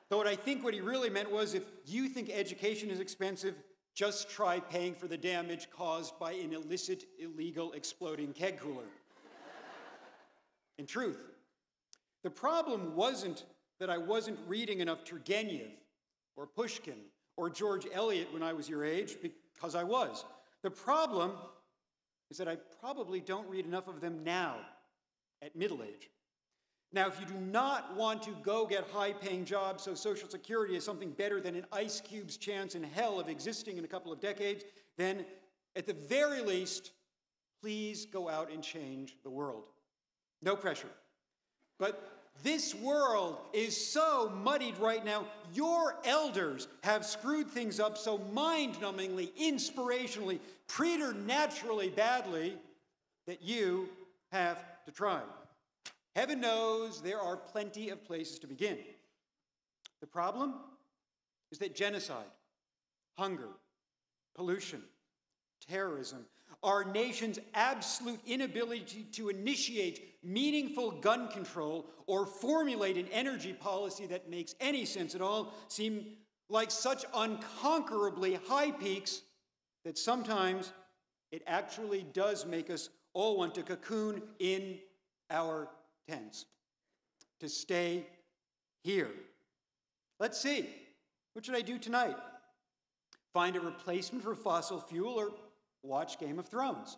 Though what I think what he really meant was if you think education is expensive, just try paying for the damage caused by an illicit, illegal, exploding keg cooler. In truth, the problem wasn't that I wasn't reading enough Turgenev or Pushkin or George Eliot when I was your age, because I was. The problem is that I probably don't read enough of them now at middle age. Now, if you do not want to go get high paying jobs so Social Security is something better than an ice cube's chance in hell of existing in a couple of decades, then at the very least, please go out and change the world. No pressure. But this world is so muddied right now. Your elders have screwed things up so mind numbingly, inspirationally, preternaturally badly that you have to try. Heaven knows there are plenty of places to begin. The problem is that genocide, hunger, pollution, terrorism, our nation's absolute inability to initiate meaningful gun control or formulate an energy policy that makes any sense at all seem like such unconquerably high peaks that sometimes it actually does make us all want to cocoon in our tents, to stay here. Let's see. What should I do tonight? Find a replacement for fossil fuel or watch Game of Thrones.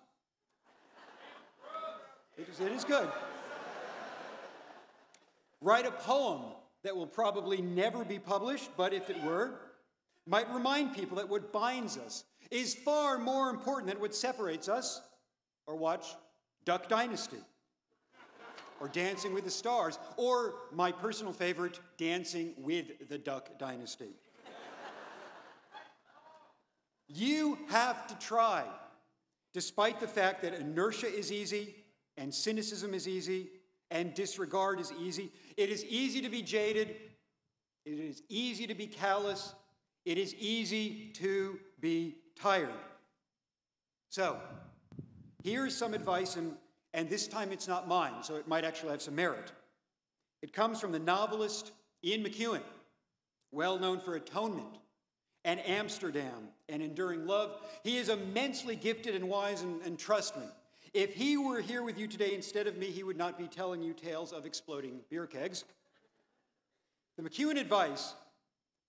It is, it is good. Write a poem that will probably never be published, but if it were, might remind people that what binds us is far more important than what separates us. Or watch Duck Dynasty, or Dancing with the Stars, or my personal favorite, Dancing with the Duck Dynasty. You have to try, despite the fact that inertia is easy, and cynicism is easy, and disregard is easy. It is easy to be jaded, it is easy to be callous, it is easy to be tired. So, here's some advice, and, and this time it's not mine, so it might actually have some merit. It comes from the novelist Ian McEwan, well known for Atonement and Amsterdam and Enduring Love. He is immensely gifted and wise, and, and trust me, if he were here with you today instead of me, he would not be telling you tales of exploding beer kegs. The McEwan advice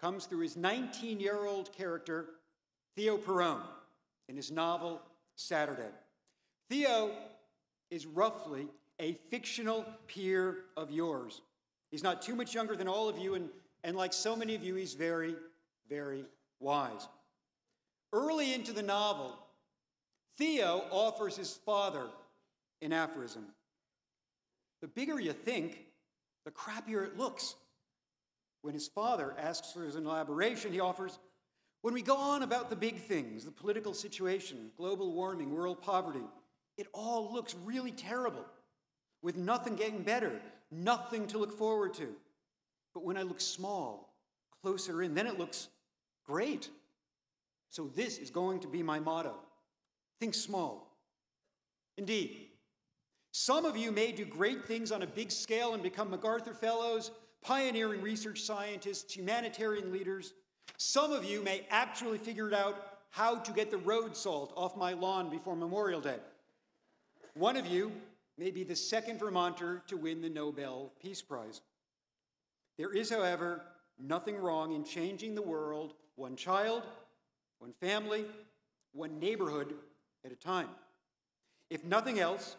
comes through his 19 year old character, Theo Perowne, in his novel Saturday. Theo is roughly a fictional peer of yours. He's not too much younger than all of you, and, and like so many of you, he's very, very wise. Early into the novel, Theo offers his father an aphorism. The bigger you think, the crappier it looks. When his father asks for his elaboration, he offers When we go on about the big things, the political situation, global warming, world poverty, it all looks really terrible, with nothing getting better, nothing to look forward to. But when I look small, closer in, then it looks Great. So, this is going to be my motto think small. Indeed, some of you may do great things on a big scale and become MacArthur Fellows, pioneering research scientists, humanitarian leaders. Some of you may actually figure out how to get the road salt off my lawn before Memorial Day. One of you may be the second Vermonter to win the Nobel Peace Prize. There is, however, nothing wrong in changing the world one child, one family, one neighborhood at a time. If nothing else,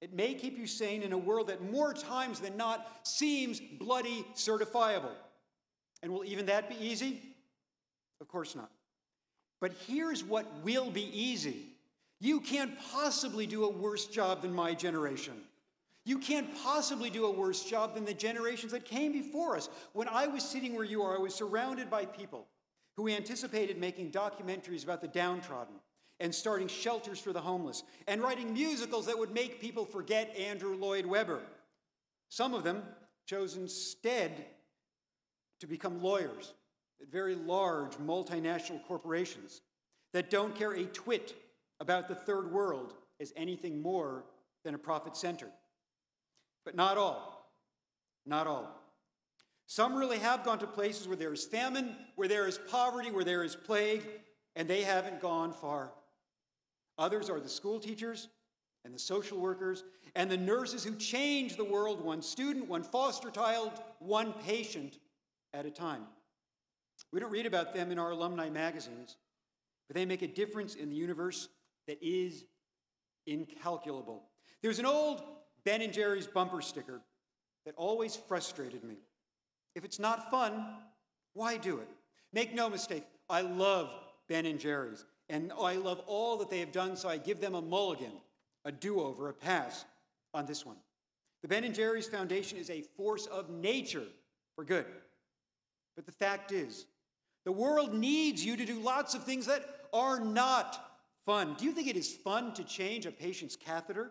it may keep you sane in a world that more times than not seems bloody certifiable. And will even that be easy? Of course not. But here's what will be easy you can't possibly do a worse job than my generation. You can't possibly do a worse job than the generations that came before us. When I was sitting where you are, I was surrounded by people who anticipated making documentaries about the downtrodden and starting shelters for the homeless and writing musicals that would make people forget Andrew Lloyd Webber. Some of them chose instead to become lawyers at very large multinational corporations. that don't care a twit about the third world as anything more than a profit center. But not all. Not all. Some really have gone to places where there is famine, where there is poverty, where there is plague, and they haven't gone far. Others are the school teachers and the social workers and the nurses who change the world one student, one foster child, one patient at a time. We don't read about them in our alumni magazines, but they make a difference in the universe that is incalculable. There's an old Ben and Jerry's bumper sticker that always frustrated me. If it's not fun, why do it? Make no mistake, I love Ben and Jerry's, and I love all that they have done, so I give them a mulligan, a do over, a pass on this one. The Ben and Jerry's Foundation is a force of nature for good. But the fact is, the world needs you to do lots of things that are not fun. Do you think it is fun to change a patient's catheter?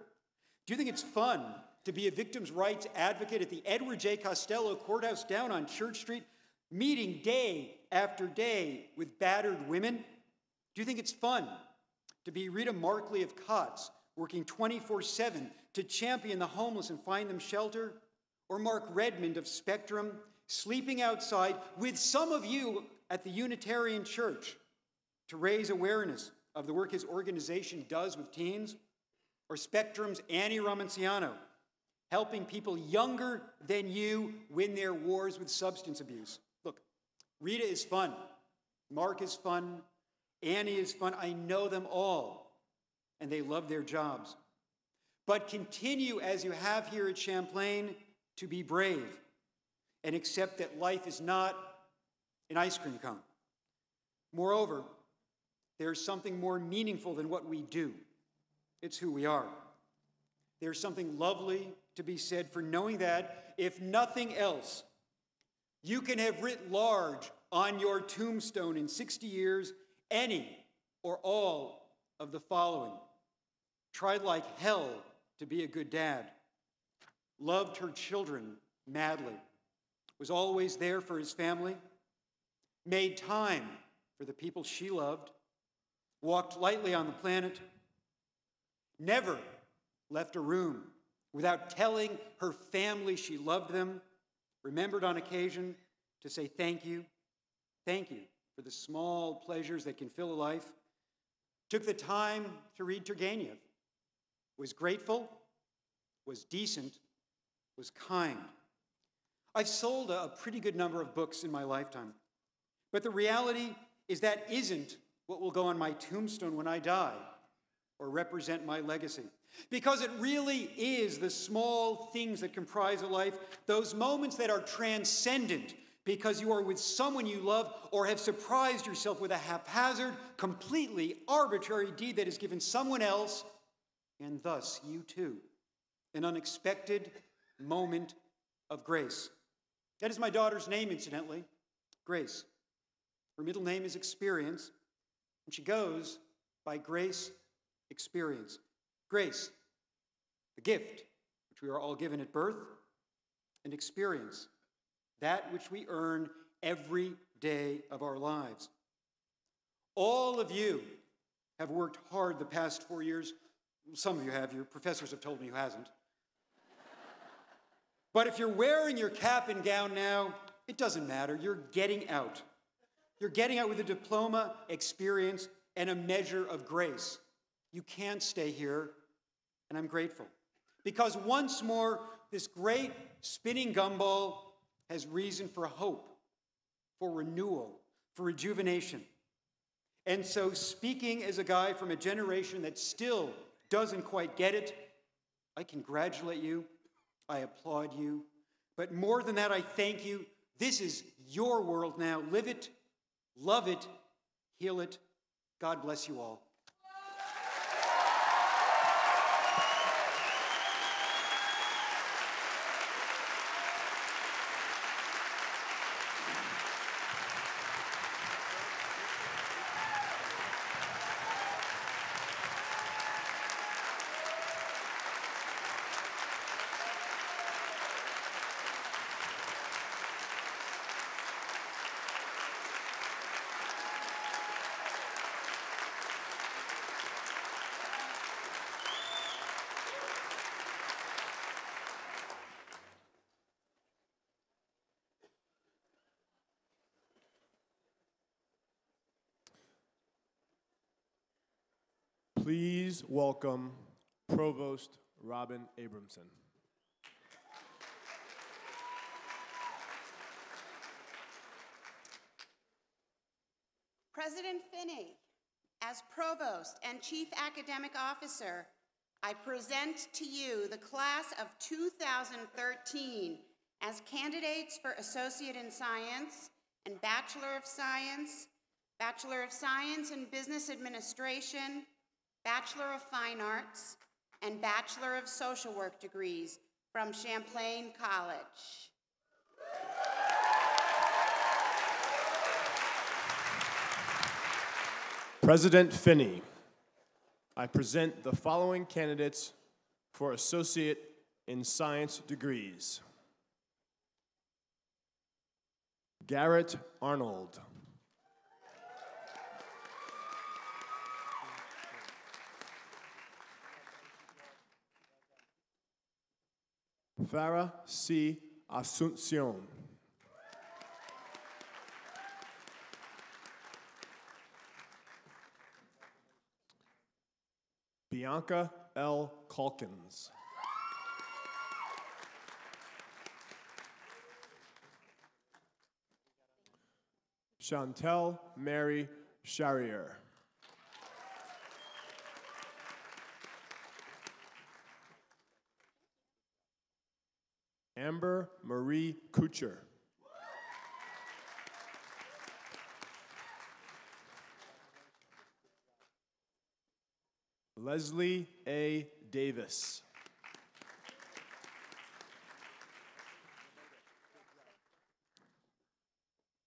Do you think it's fun to be a victim's rights advocate at the Edward J. Costello Courthouse down on Church Street, meeting day after day with battered women? Do you think it's fun to be Rita Markley of COTS, working 24 7 to champion the homeless and find them shelter? Or Mark Redmond of Spectrum, sleeping outside with some of you at the Unitarian Church to raise awareness of the work his organization does with teens? Or Spectrum's Annie Ramniceanu, helping people younger than you win their wars with substance abuse? Look, Rita is fun. Mark is fun. Annie is fun. I know them all, and they love their jobs. But continue as you have here at Champlain to be brave and accept that life is not an ice cream cone. Moreover, there's something more meaningful than what we do it's who we are. There's something lovely to be said for knowing that, if nothing else, you can have writ large on your tombstone in 60 years any or all of the following. Tried like hell to be a good dad, loved her children madly, was always there for his family, made time for the people she loved, walked lightly on the planet, never left a room without telling her family she loved them, remembered on occasion to say thank you, thank you for the small pleasures that can fill a life, took the time to read Turgenev, was grateful, was decent, was kind. I've sold a pretty good number of books in my lifetime, but the reality is that isn't what will go on my tombstone when I die or represent my legacy. Because it really is the small things that comprise a life, those moments that are transcendent because you are with someone you love or have surprised yourself with a haphazard, completely arbitrary deed that has given someone else, and thus you too, an unexpected moment of grace. That is my daughter's name, incidentally, Grace. Her middle name is Experience, and she goes by Grace Experience. Grace, the gift which we are all given at birth, and experience, that which we earn every day of our lives. All of you have worked hard the past four years. Some of you have, your professors have told me who hasn't. but if you're wearing your cap and gown now, it doesn't matter. You're getting out. You're getting out with a diploma, experience, and a measure of grace. You can't stay here, and I'm grateful. Because once more, this great spinning gumball has reason for hope, for renewal, for rejuvenation. And so, speaking as a guy from a generation that still doesn't quite get it, I congratulate you, I applaud you. But more than that, I thank you. This is your world now. Live it, love it, heal it. God bless you all. Welcome Provost Robin Abramson. President Finney, as Provost and Chief Academic Officer, I present to you the class of 2013 as candidates for Associate in Science and Bachelor of Science, Bachelor of Science in Business Administration, Bachelor of Fine Arts, and Bachelor of Social Work degrees from Champlain College. President Finney, I present the following candidates for Associate in Science degrees. Garrett Arnold. Farah C. Asuncion. Bianca L. Calkins. Chantel Mary Charrier. Amber Marie Kucher. Leslie A. Davis.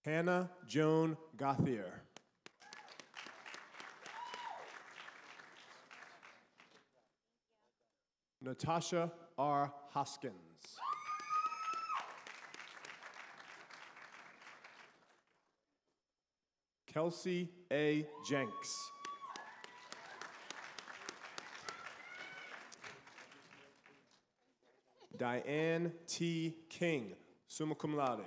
Hannah Joan Gauthier. Natasha R. Hoskins. Kelsey A. Jenks. Diane T. King, summa cum laude.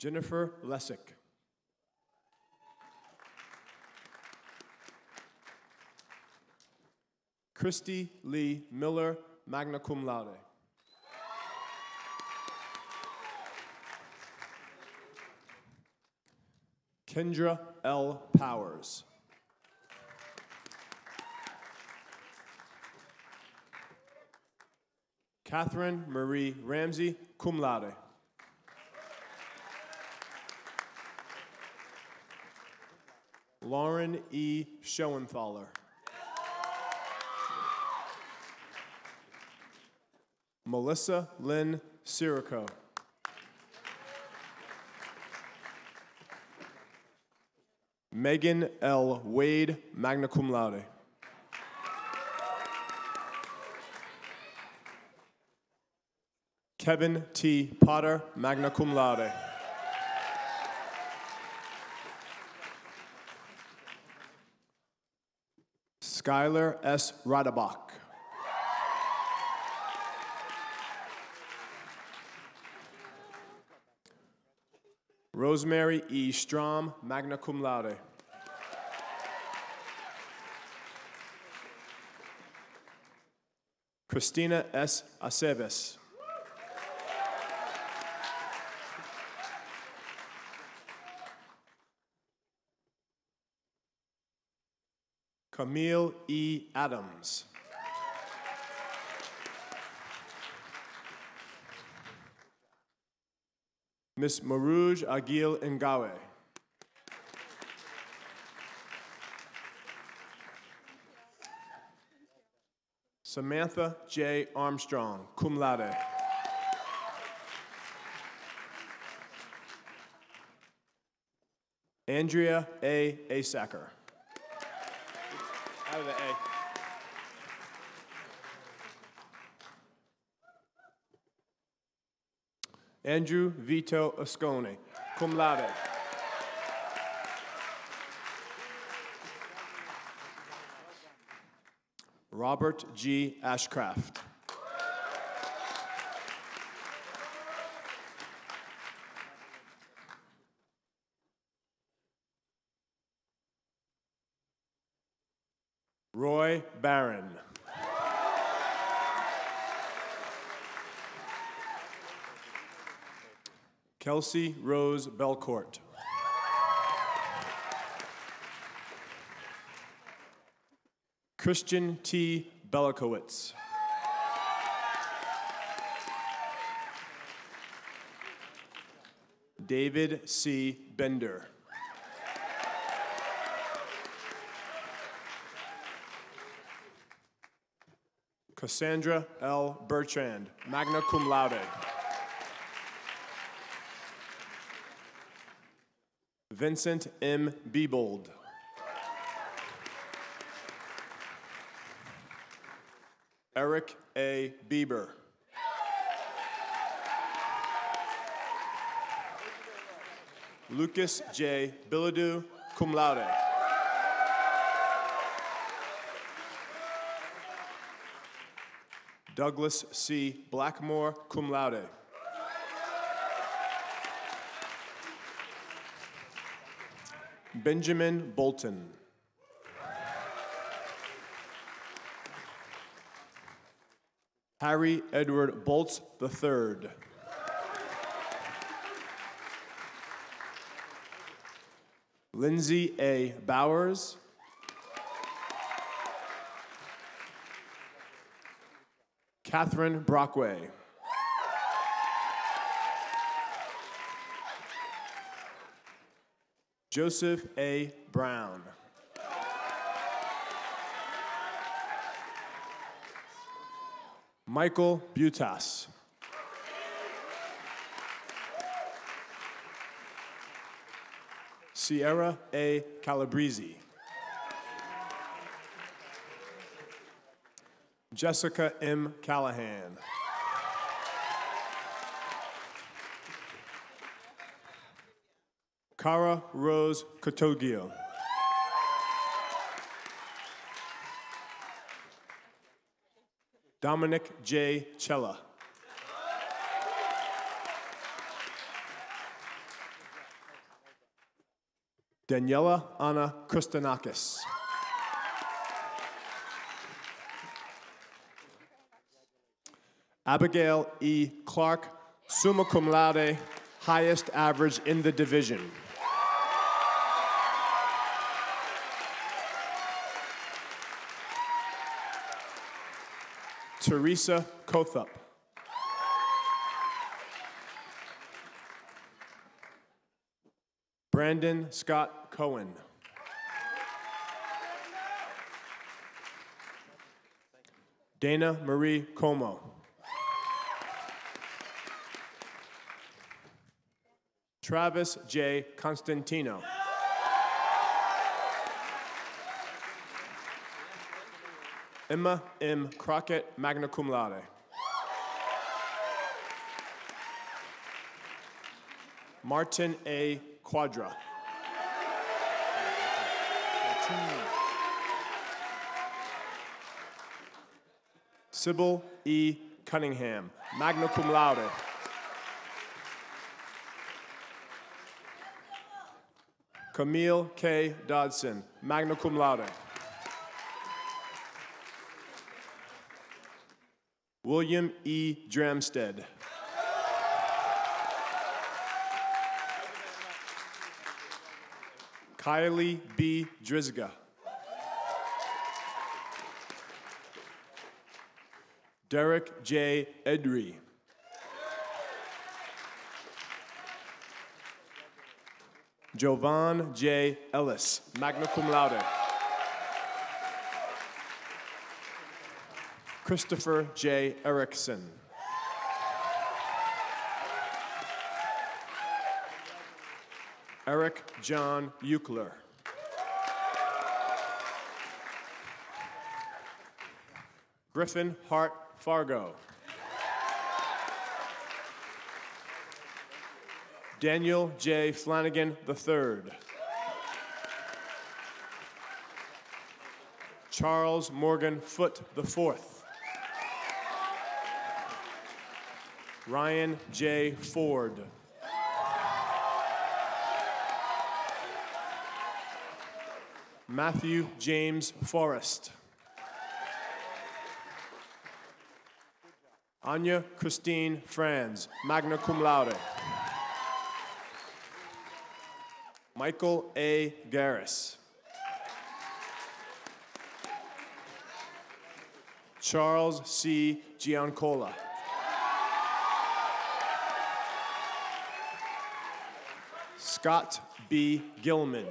Jennifer Lessick. Christy Lee Miller, magna cum laude. Kendra L. Powers. Catherine Marie Ramsey, cum laude. Lauren E. Schoenthaler. Melissa Lynn Sirico. Megan L. Wade, magna cum laude. Kevin T. Potter, magna cum laude. Skylar S. Radabach. Rosemary E. Strom, magna cum laude. Christina S. Aceves. Camille E. Adams. Miss Marouge Aguil Ngawe. Samantha J. Armstrong, cum laude. Andrea A. Asacker. Out of the A. Andrew Vito Ascone, cum laude. Robert G. Ashcraft. Roy Barron. Kelsey Rose Belcourt. Christian T. Belakowitz. David C. Bender. Cassandra L. Bertrand, magna cum laude. Vincent M. Bebold. Eric A. Bieber. Lucas J. Billadu, cum laude. Douglas C. Blackmore, cum laude. Benjamin Bolton. Harry Edward Bolts III. Lindsay A. Bowers. Catherine Brockway. Joseph A. Brown. Michael Butas. Sierra A. Calabrese. Jessica M. Callahan. Cara Rose Cotogio. Dominic J. Cella. Daniela Anna Kristanakis. Abigail E. Clark, summa cum laude, highest average in the division. Teresa Kothup. Brandon Scott Cohen. Dana Marie Como. Travis J. Constantino. Emma M. Crockett, magna cum laude. Martin A. Quadra. Sybil E. Cunningham, magna cum laude. Camille K. Dodson, magna cum laude. William E. Dramstead. Kylie B. Drizga. Derek J. Edry. Jovan J. Ellis, magna cum laude. Christopher J. Erickson. Eric John Eucler. Griffin Hart Fargo. Daniel J. Flanagan III. Charles Morgan Foot IV. Ryan J. Ford. Matthew James Forrest. Anya Christine Franz, magna cum laude. Michael A. Garris. Charles C. Giancola. Scott B. Gilman.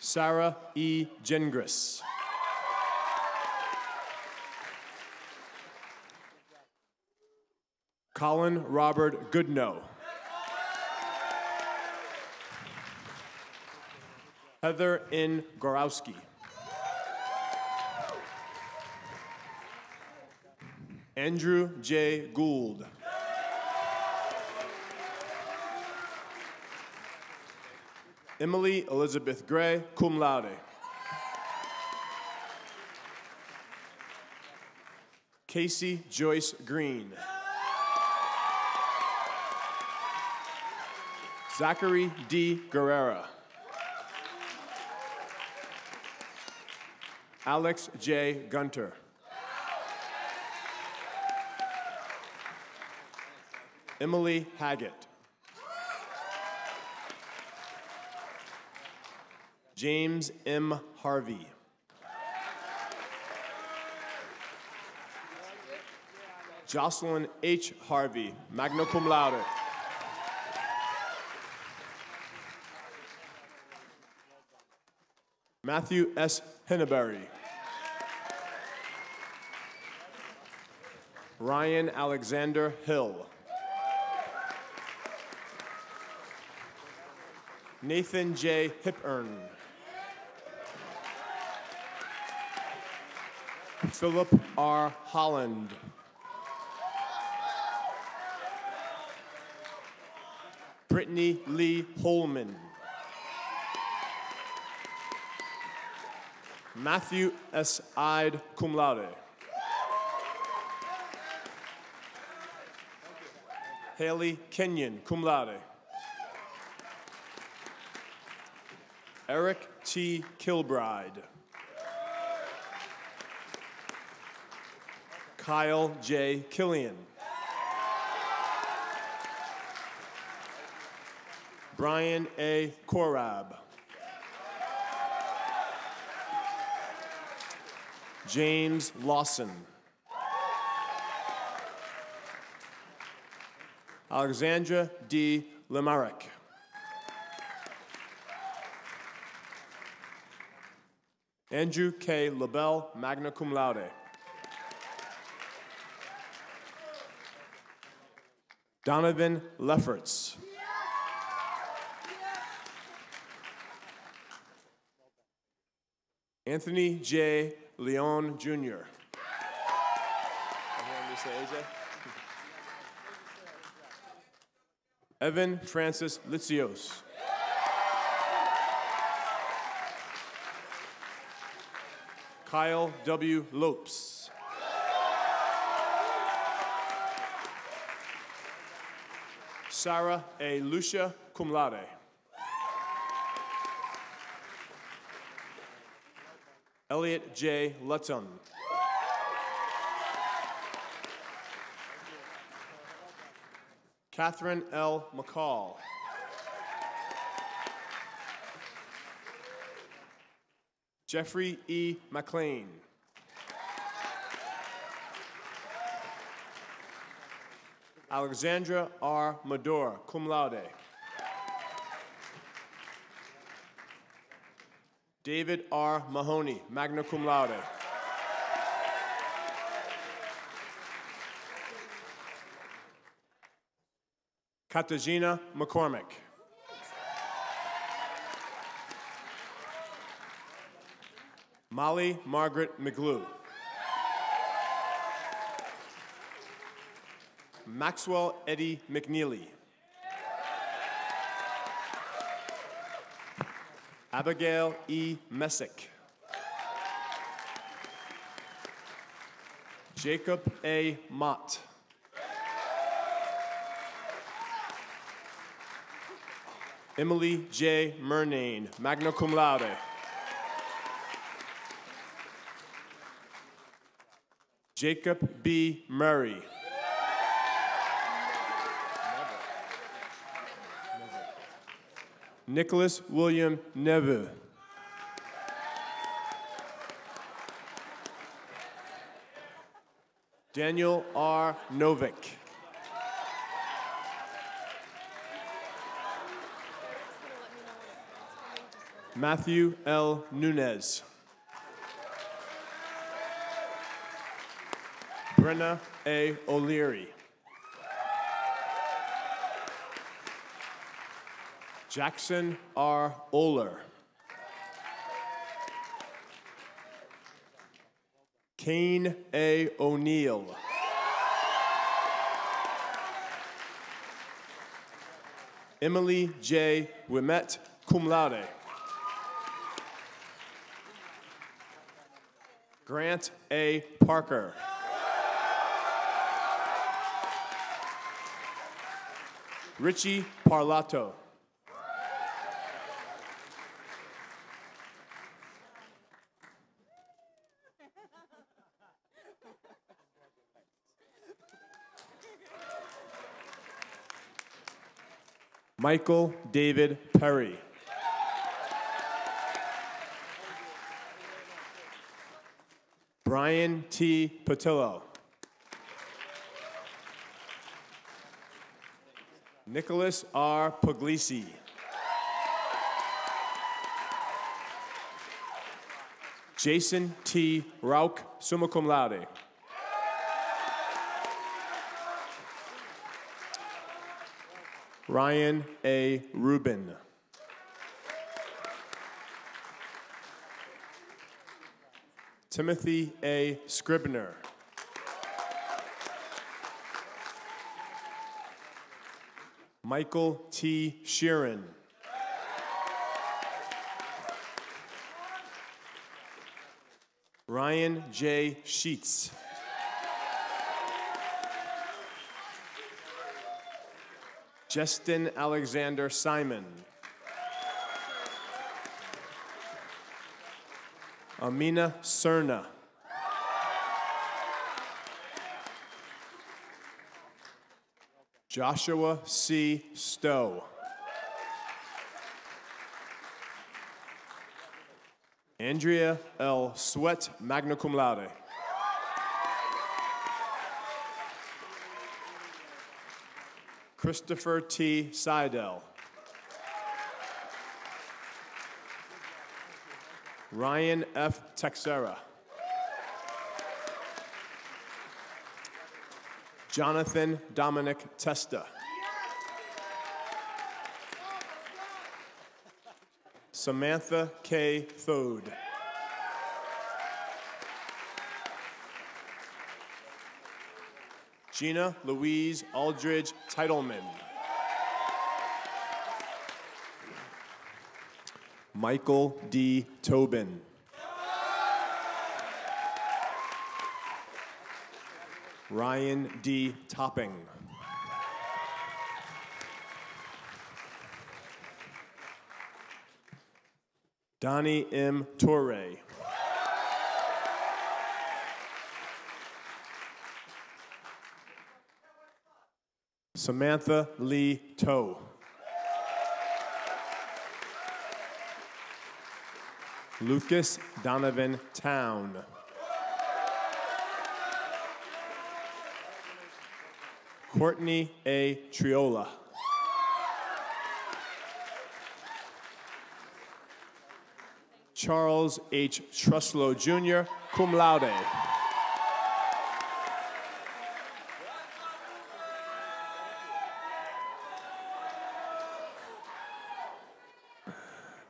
Sarah E. Gengris. Colin Robert Goodnow. Heather N. Gorowski. Andrew J. Gould. Emily Elizabeth Gray, cum laude. Casey Joyce Green. Zachary D. Guerrera. Alex J. Gunter. Emily Haggett. James M. Harvey. Jocelyn H. Harvey, magna cum laude. Matthew S. Henneberry. Ryan Alexander Hill. Nathan J. Hipern. Philip R. Holland. Brittany Lee Holman. Matthew S. Ide, cum laude. Haley Kenyon, cum laude. Eric T. Kilbride. Kyle J. Killian. Brian A. Korab. James Lawson. Alexandra D. Lemarick. Andrew K. LaBelle, magna cum laude. Donovan Lefferts. Anthony J. Leon Jr. Evan Francis Litzios. Kyle W. Lopes. Sarah A. Lucia, cum laude. Elliot J. Lutton. Catherine L. McCall. Jeffrey E. McLean. Alexandra R. Medora, cum laude. David R. Mahoney, magna cum laude. Katarzyna McCormick. Molly Margaret McGlue. Maxwell Eddie McNeely. Abigail E. Messick. Jacob A. Mott. Emily J. Murnane, magna cum laude. Jacob B. Murray. Nicholas William Neveu. Daniel R. Novick. Matthew L. Nunez. Brenna A. O'Leary. Jackson R. Oler. Kane A. O'Neill. Emily J. Wimet, cum laude. Grant A. Parker. Richie Parlato. Michael David Perry. Brian T. Patillo. Nicholas R. Puglisi. Jason T. Rauch, summa cum laude. Ryan A. Rubin. Timothy A. Scribner. Michael T. Sheeran. Ryan J. Sheets. Justin Alexander Simon. Amina Cerna. Joshua C. Stowe. Andrea L. Sweat, magna cum laude. Christopher T. Seidel. Ryan F. Texera. Jonathan Dominic Testa. Samantha K. Thode. Gina Louise Aldridge Titleman. Michael D. Tobin. Ryan D. Topping. Donnie M. Torre. Samantha Lee Toe. Lucas Donovan Town. Courtney A. Triola. Charles H. Truslow Jr., cum laude.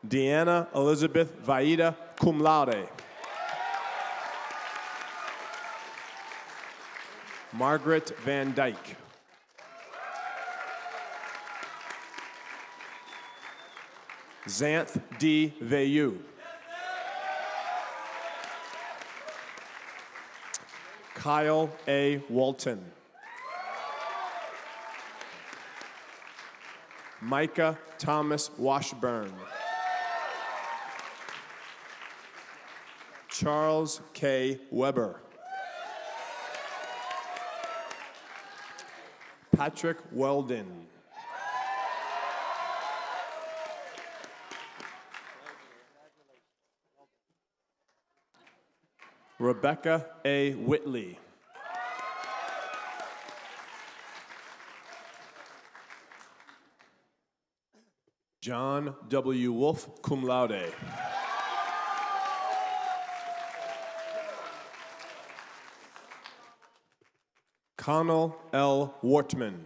Deanna Elizabeth Vaida, cum laude. Margaret Van Dyke. Xanth D. Vayu. Kyle A. Walton. Micah Thomas Washburn. Charles K. Weber. Patrick Weldon. Rebecca A. Whitley. John W. Wolf, cum laude. Connell L. Wortman.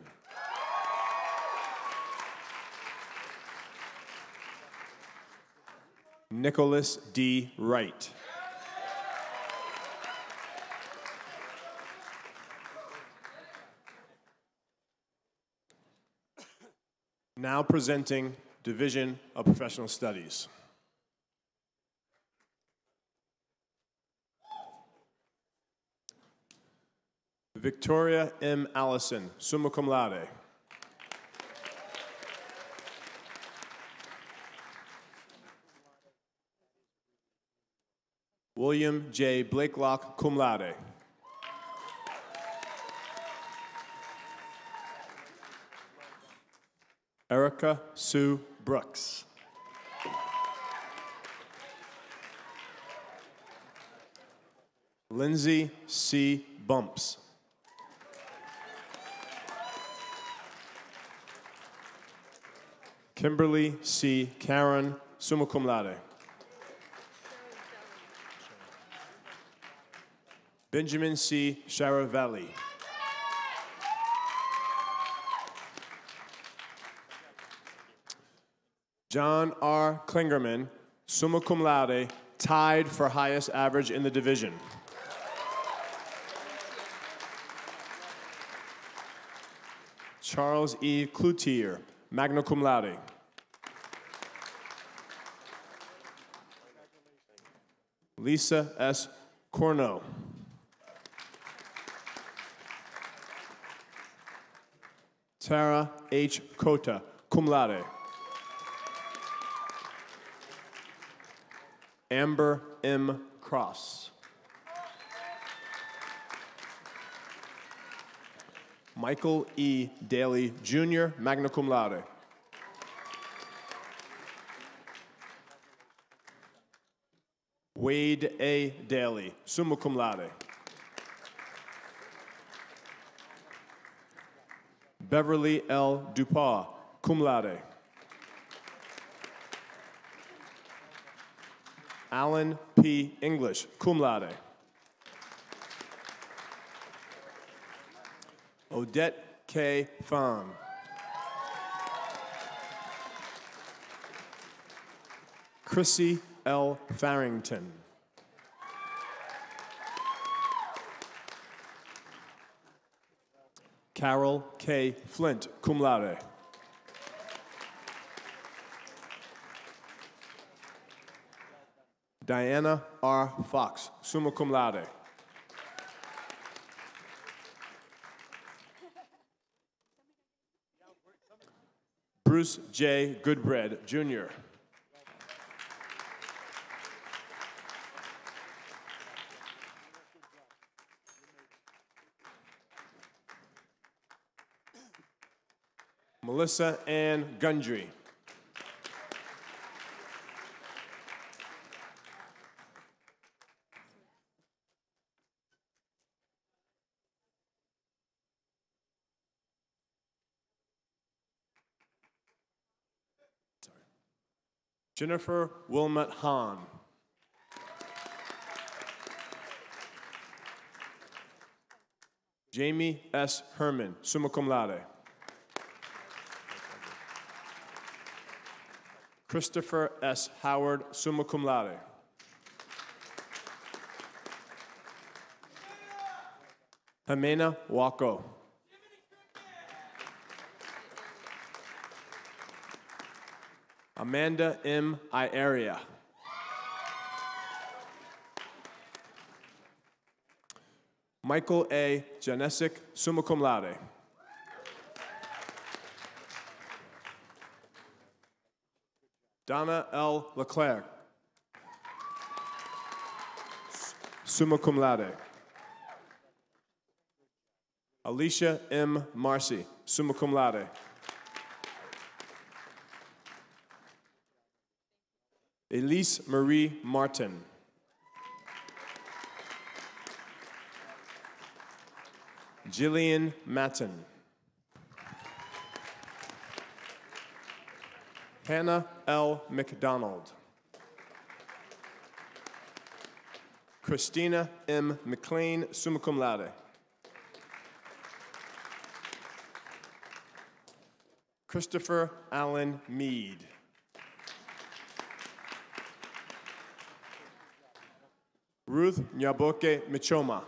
Nicholas D. Wright. Now presenting Division of Professional Studies. Victoria M. Allison, summa cum laude. William J. Blakelock, cum laude. Erica Sue Brooks. Lindsay C. Bumps. Kimberly C. Karen, summa cum laude. Benjamin C. Sharavelli. John R. Klingerman, summa cum laude, tied for highest average in the division. Charles E. Cloutier, magna cum laude. Lisa S. Corno. Tara H. Cota, cum laude. Amber M. Cross. Michael E. Daly Jr., magna cum laude. Wade A. Daly, summa cum laude. Beverly L. Dupas, cum laude. Alan P. English, cum laude. Odette K. Pham. Chrissy L. Farrington. Carol K. Flint, cum laude. Diana R. Fox, summa cum laude. Bruce J. Goodbread, Jr. Melissa Ann Gundry. Jennifer Wilmot Hahn. Jamie S. Herman, summa cum laude. Christopher S. Howard, summa cum laude. Jimena Waco. Amanda M. Iaria. Michael A. Janesic, summa cum laude. Donna L. Leclerc, summa cum laude. Alicia M. Marcy, summa cum laude. Elise Marie Martin. Jillian Matten. Hannah L. McDonald. Christina M. McLean, summa cum laude. Christopher Allen Mead. Ruth Nyaboke Michoma.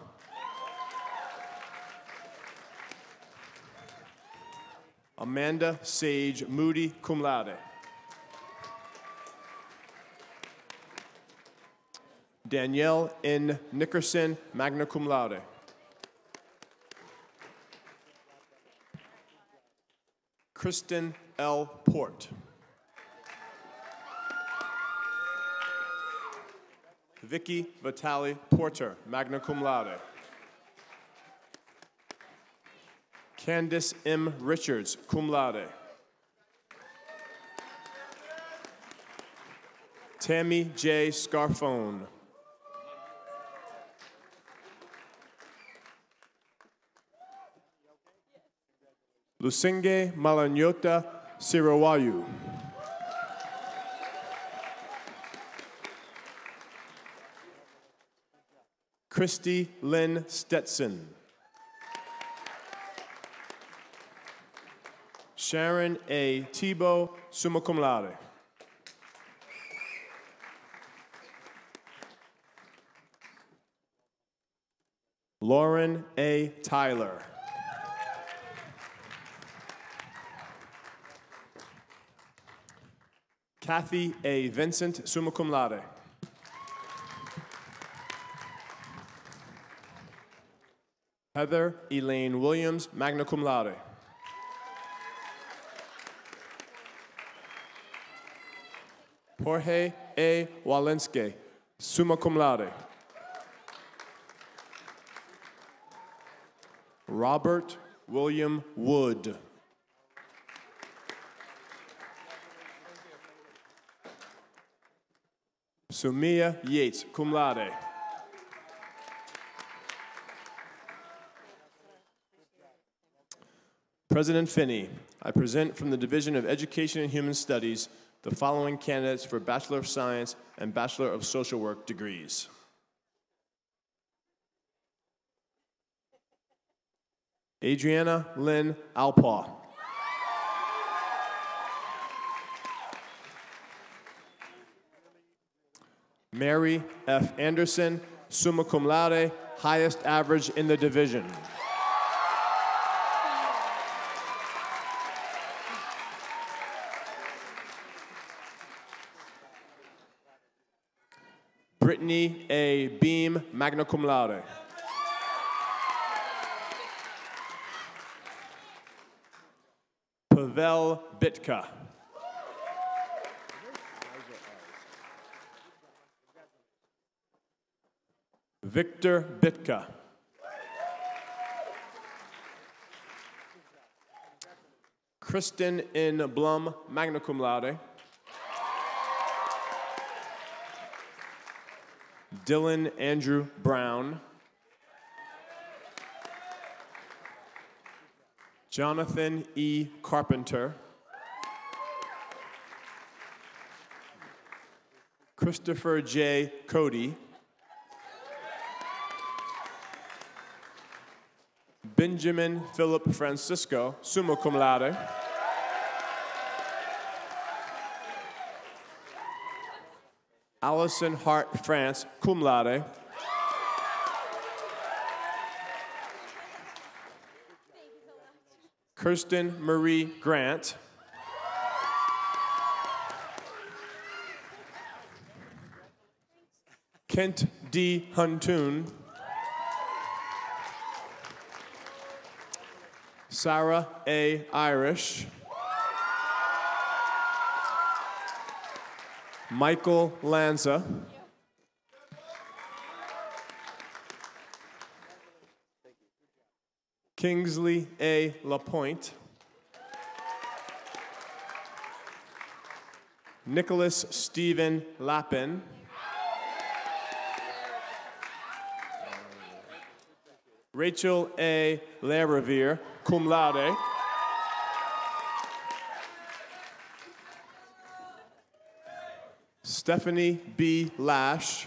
Amanda Sage Moody, cum laude. Danielle N. Nickerson, magna cum laude. Kristen L. Port. Vicky Vitali Porter, magna cum laude. Candice M. Richards, cum laude. Tammy J. Scarfone. Lusinge Malanyota Sirawayu. Christy Lynn Stetson. Sharon A. Tebow, summa cum laude. Lauren A. Tyler. Kathy A. Vincent, summa cum laude. Heather Elaine Williams, magna cum laude. Jorge A. Walenske, summa cum laude. Robert William Wood. Sumia Yates, cum laude. President Finney, I present from the Division of Education and Human Studies the following candidates for Bachelor of Science and Bachelor of Social Work degrees. Adriana Lynn Alpaw. Mary F. Anderson, summa cum laude, highest average in the division. Brittany A. Beam, magna cum laude. Pavel Bitka. Victor Bitka. Kristen N. Blum, magna cum laude. Dylan Andrew Brown. Jonathan E. Carpenter. Christopher J. Cody. Benjamin Philip Francisco, summa cum laude. Allison Hart France, cum laude. Kirsten Marie Grant. Kent D. Huntoon. Sarah A. Irish. Michael Lanza. Kingsley A. Lapointe. Nicholas Stephen Lappin. Rachel A. Lariviere, cum laude. Stephanie B. Lash.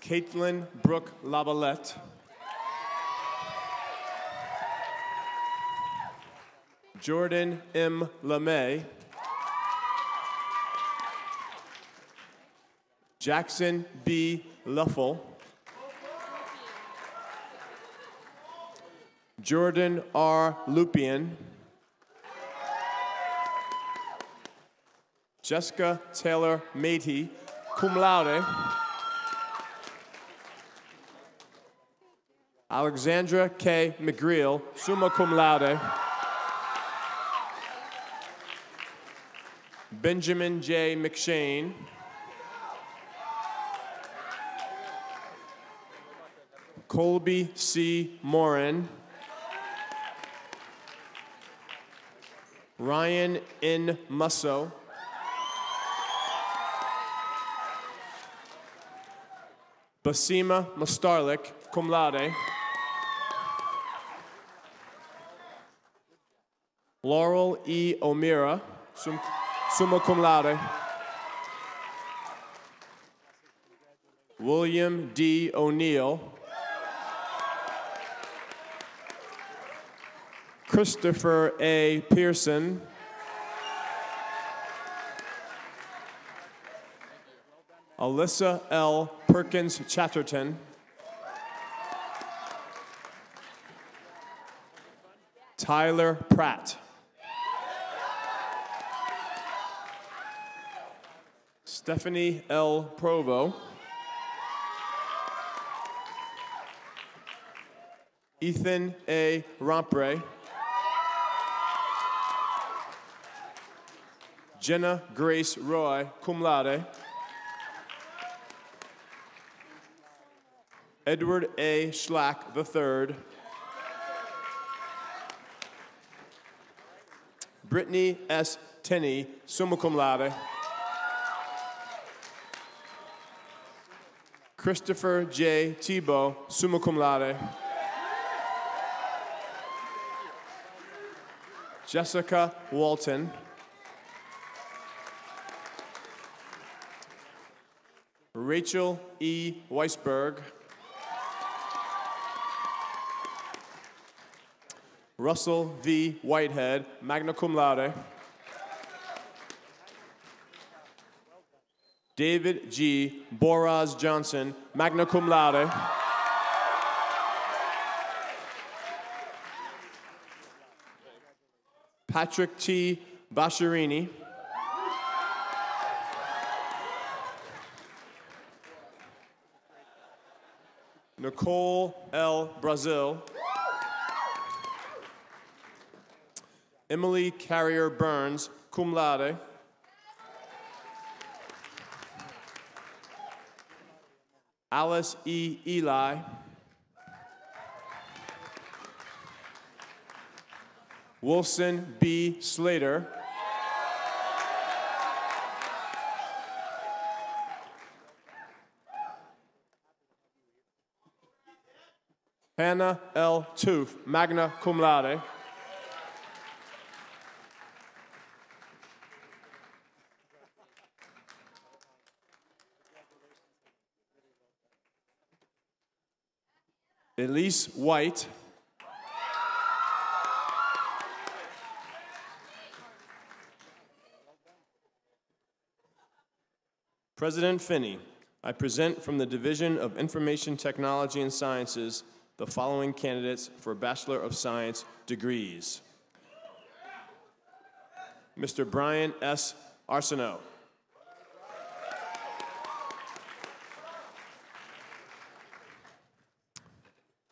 Caitlin Brooke Lavalette. Jordan M. LeMay. Jackson B. Luffel. Jordan R. Lupian. Jessica Taylor Matey, cum laude. Alexandra K. McGreal, summa cum laude. Benjamin J. McShane. Colby C. Morin. Ryan N. Musso. Basima Mustarlik, cum laude. Laurel E. O'Meara, sum, summa cum laude. William D. O'Neill. Christopher A. Pearson. Alyssa L. Perkins Chatterton. Tyler Pratt. Stephanie L. Provo. Ethan A. Rompre. Jenna Grace Roy, cum laude. Edward A. Schlack III. Brittany S. Tenney, summa cum laude. Christopher J. Tebow, summa cum laude. Jessica Walton. Rachel E. Weisberg. Russell V. Whitehead, magna cum laude. David G. Boraz Johnson, magna cum laude. Patrick T. Basharini. Nicole L. Brazil. Emily Carrier Burns, cum laude. Alice E. Eli. Wilson B. Slater. Hannah L. Tooth, magna cum laude. Elise White. President Finney, I present from the Division of Information Technology and Sciences the following candidates for Bachelor of Science degrees. Mr. Brian S. Arsenault.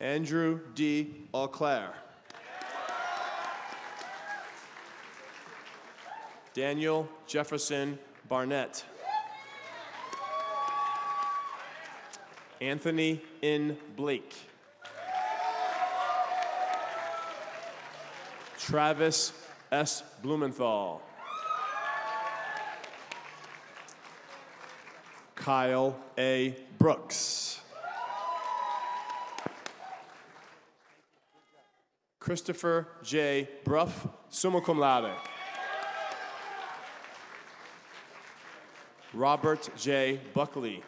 Andrew D. Auclair. Daniel Jefferson Barnett. Anthony N. Blake. Travis S. Blumenthal. Kyle A. Brooks. Christopher J. Bruff, summa cum laude. Robert J. Buckley.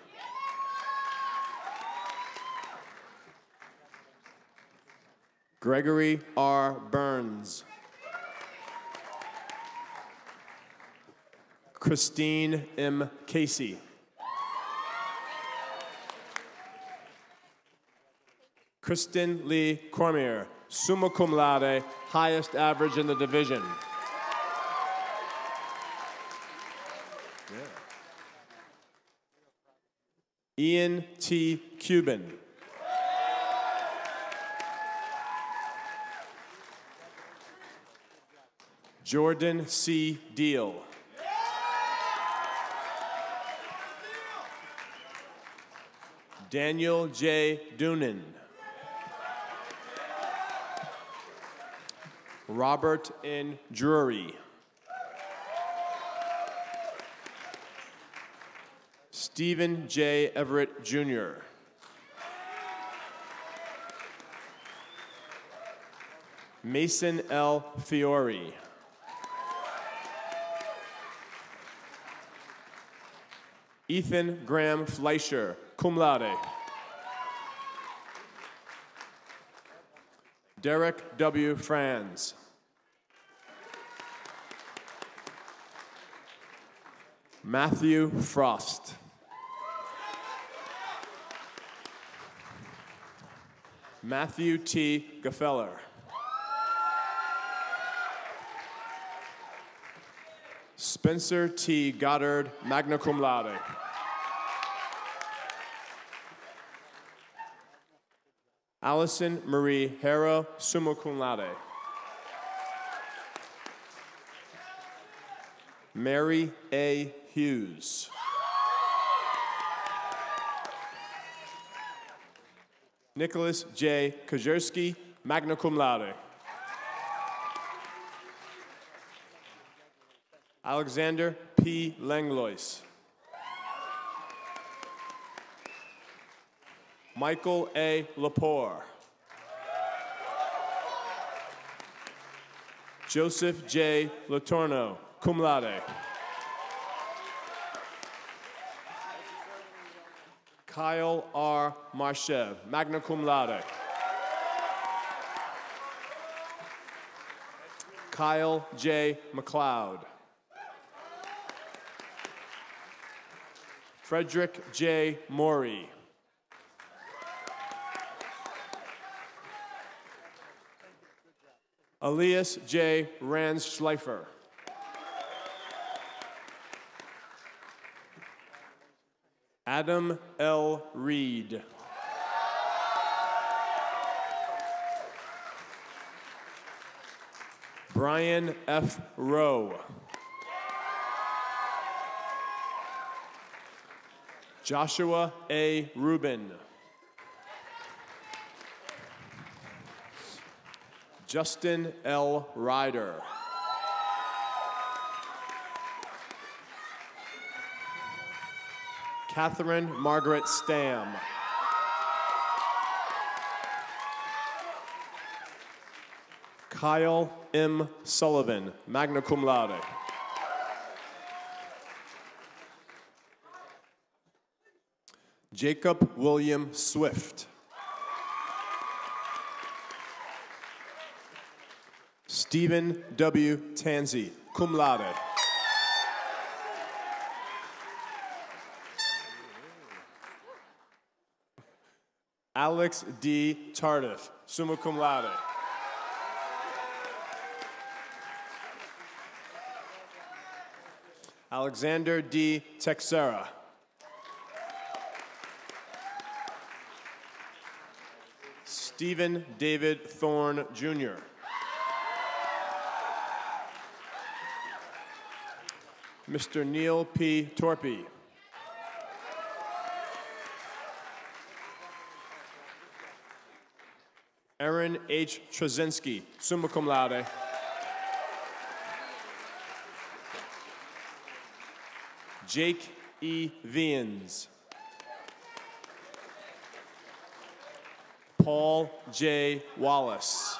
Gregory R. Burns. Christine M. Casey. Kristen Lee Cormier, summa cum laude, highest average in the division. Ian T. Cuban. Jordan C. Deal. Daniel J. Doonan. Robert N. Drury. Stephen J. Everett Jr. Mason L. Fiore. Ethan Graham Fleischer, cum laude. Derek W. Franz. Matthew Frost. Matthew T. Geffeller. Spencer T. Goddard, magna cum laude. Allison Marie Harrow, summa cum laude. Mary A. Hughes. Nicholas J. Kajerski, magna cum laude. Alexander P. Langlois. Michael A. Lepore. Joseph J. Latorno, cum laude. Kyle R. Marshev, magna cum laude. Kyle J. McLeod. Frederick J. Morey. Elias J. Ransschleifer. Adam L. Reed. Brian F. Rowe. Joshua A. Rubin. Justin L. Ryder. Catherine Margaret Stam. Kyle M. Sullivan, magna cum laude. Jacob William Swift. Stephen W. Tansey, cum laude. Alex D. Tardif, summa cum laude. Alexander D. Texera. Stephen David Thorne Jr. Mr. Neil P. Torpy. H. Trzynski, summa cum laude. Jake E. Vians. Paul J. Wallace.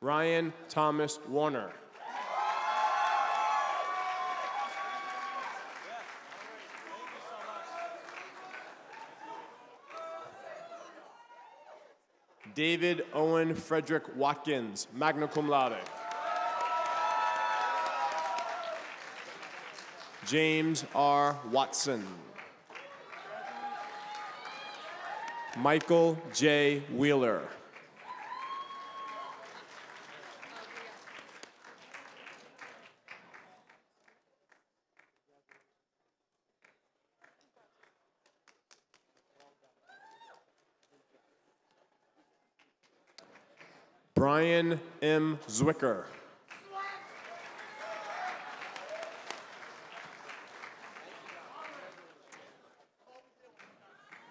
Ryan Thomas Warner. David Owen Frederick Watkins, magna cum laude. James R. Watson. Michael J. Wheeler. Brian M. Zwicker.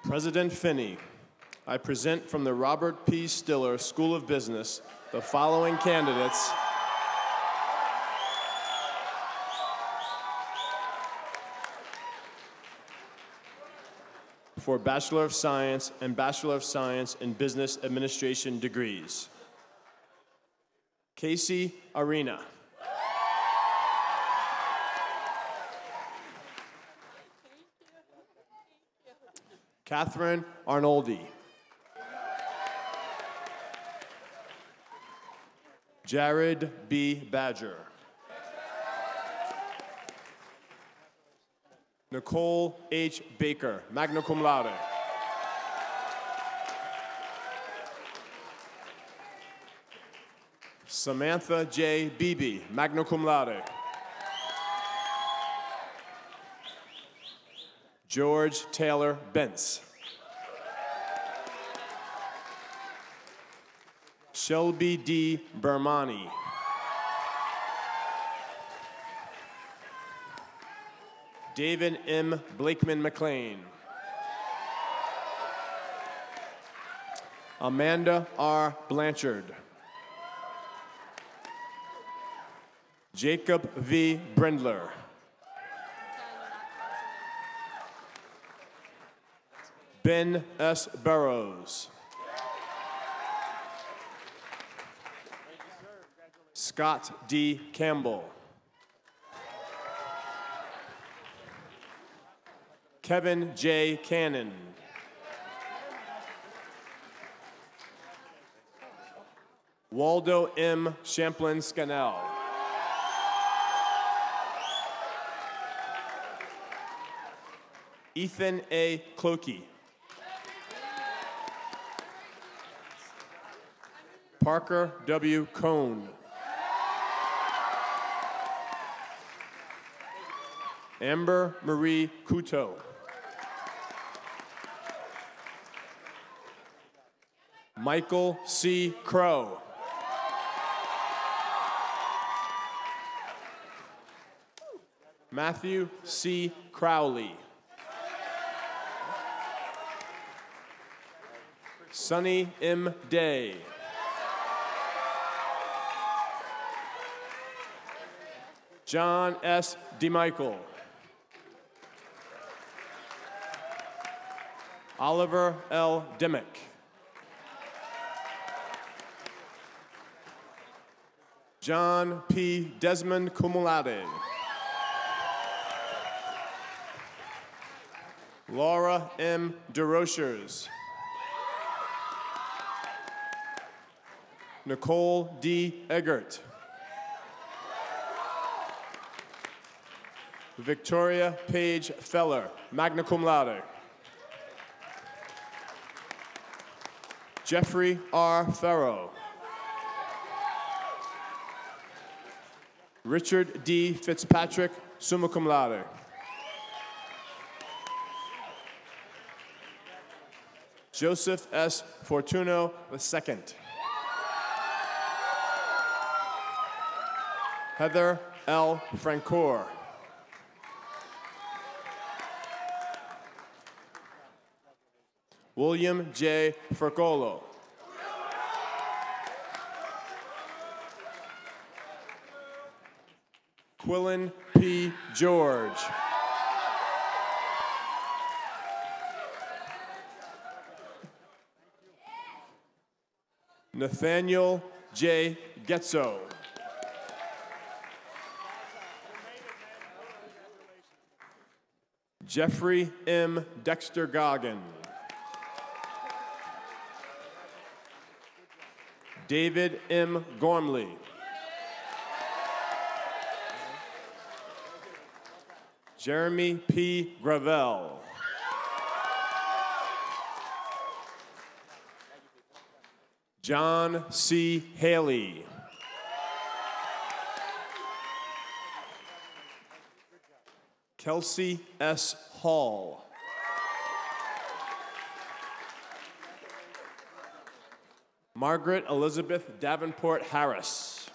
President Finney, I present from the Robert P. Stiller School of Business the following candidates. For Bachelor of Science and Bachelor of Science in Business Administration degrees. Casey Arena. Catherine Arnoldi. Jared B. Badger. Nicole H. Baker, magna cum laude. Samantha J. Beebe, magna cum laude. George Taylor Bentz. Shelby D. Bermani. David M. Blakeman McLean. Amanda R. Blanchard. Jacob V. Brindler. Ben S. Burrows. Scott D. Campbell. Kevin J. Cannon. Waldo M. Champlin Scannell. Ethan A. Clokey. Parker W. Cohn. Amber Marie Couteau. Michael C. Crow. Matthew C. Crowley. Sunny M. Day. John S. DeMichael. Oliver L. Dimmick. John P. Desmond cum laude. Laura M. DeRochers. Nicole D. Eggert. Victoria Page Feller, magna cum laude. Jeffrey R. Farrow. Richard D. Fitzpatrick, summa cum laude. Joseph S. Fortuno II. Heather L. Francoeur. William J. Fercolo. Quillen P. George. Nathaniel J. Getzo. Jeffrey M. Dexter Goggin. David M. Gormley. Jeremy P. Gravel. John C. Haley. Kelsey S. Hall. Margaret Elizabeth Davenport Harris.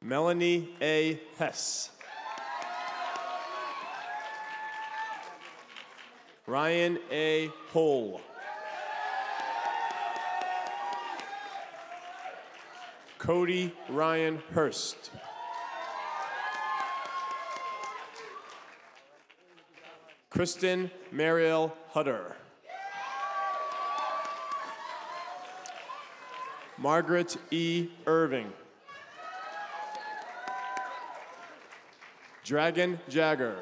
Melanie A. Hess. Ryan A. Hole. Cody Ryan Hurst. Kristen Mariel Hutter. Margaret E. Irving. Dragon Jagger.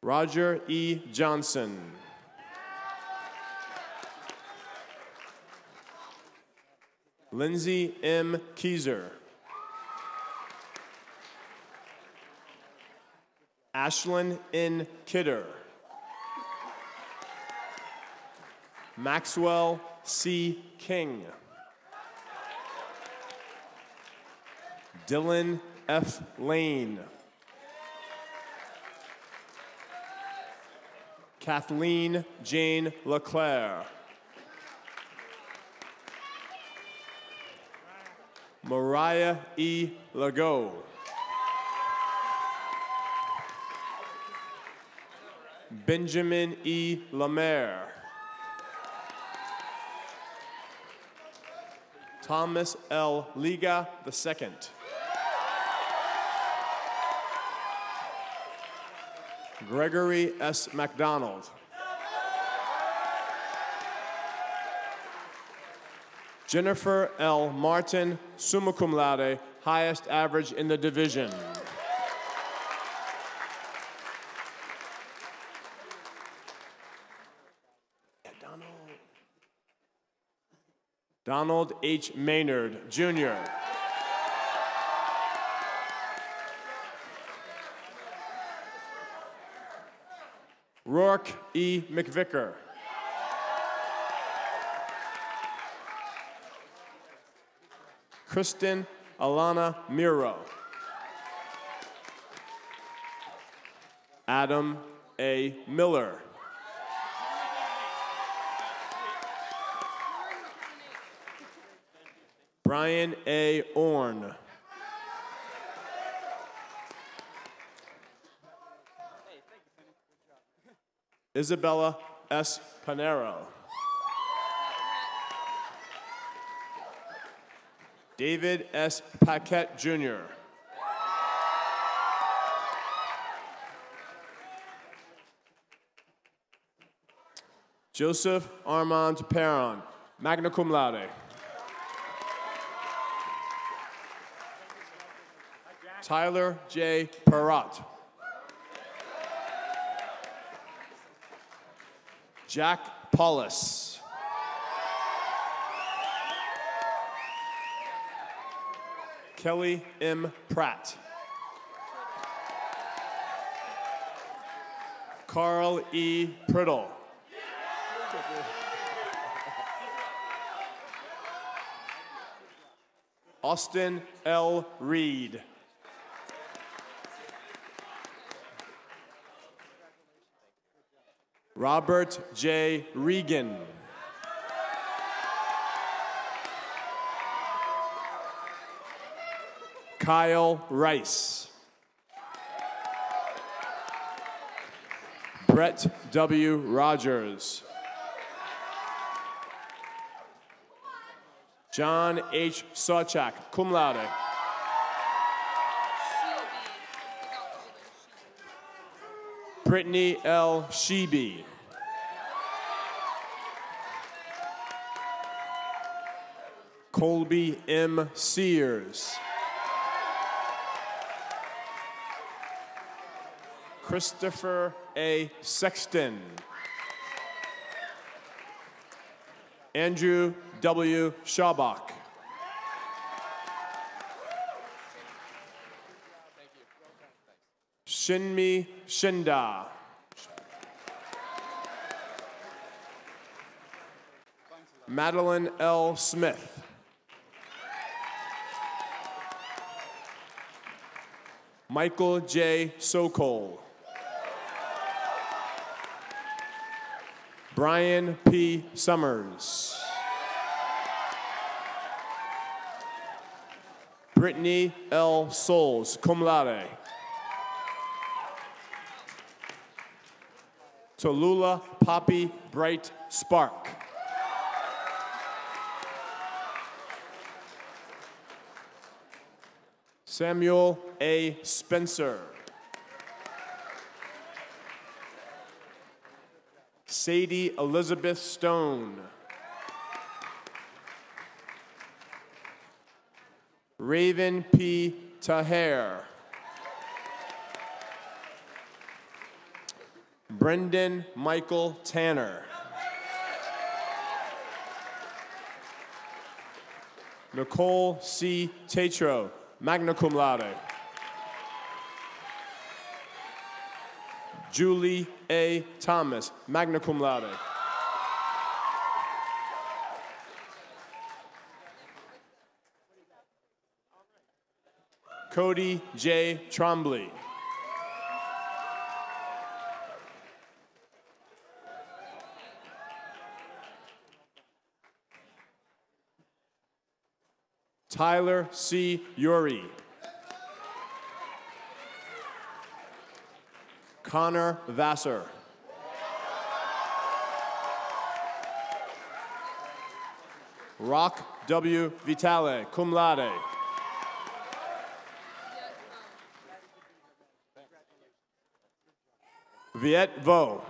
Roger E. Johnson. Lindsay M. Keyser. Ashlyn N. Kidder. Maxwell C. King. Dylan F. Lane. Kathleen Jane LeClaire. Mariah E. Legault. Benjamin E. Lemaire. Thomas L. Liga II. Gregory S. MacDonald. Jennifer L. Martin, summa cum laude, highest average in the division. Donald H. Maynard, Jr. Rourke E. McVicker. Kristen Alana Miro. Adam A. Miller. Brian A. Orn. Isabella S. Panero. David S. Paquette Jr. Joseph Armand Perron, magna cum laude. Tyler J. Perrott. Jack Paulus. Kelly M. Pratt. Carl E. Priddle. Austin L. Reed. Robert J. Regan. Kyle Rice. Brett W. Rogers. John H. Sawchak, cum laude. Brittany L. Sheeby. Colby M. Sears. Christopher A. Sexton. Andrew W. Schabach. Shinmi Shinda. Madeline L. Smith. Michael J. Sokol. Brian P. Summers. Brittany L. Souls, cum laude. Tallulah Poppy Bright Spark. Samuel A. Spencer. Sadie Elizabeth Stone. Raven P. Taher. Brendan Michael Tanner. Nicole C. Tatro, magna cum laude. Julie A. Thomas, magna cum laude. Cody J. Trombley. Tyler C. Uri. Connor Vassar. Rock W. Vitale, cum laude. Viet Vo.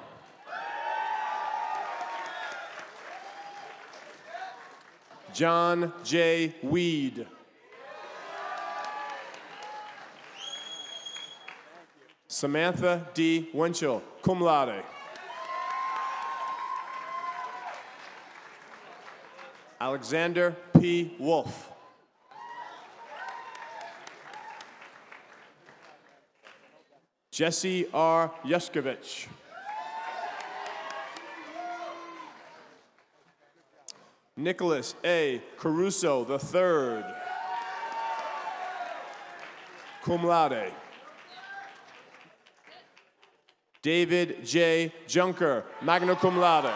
John J. Weed. Samantha D. Winchell, cum laude. Alexander P. Wolf. Jesse R. Yeskovich. Nicholas A. Caruso III. Cum laude. David J. Junker, magna cum laude.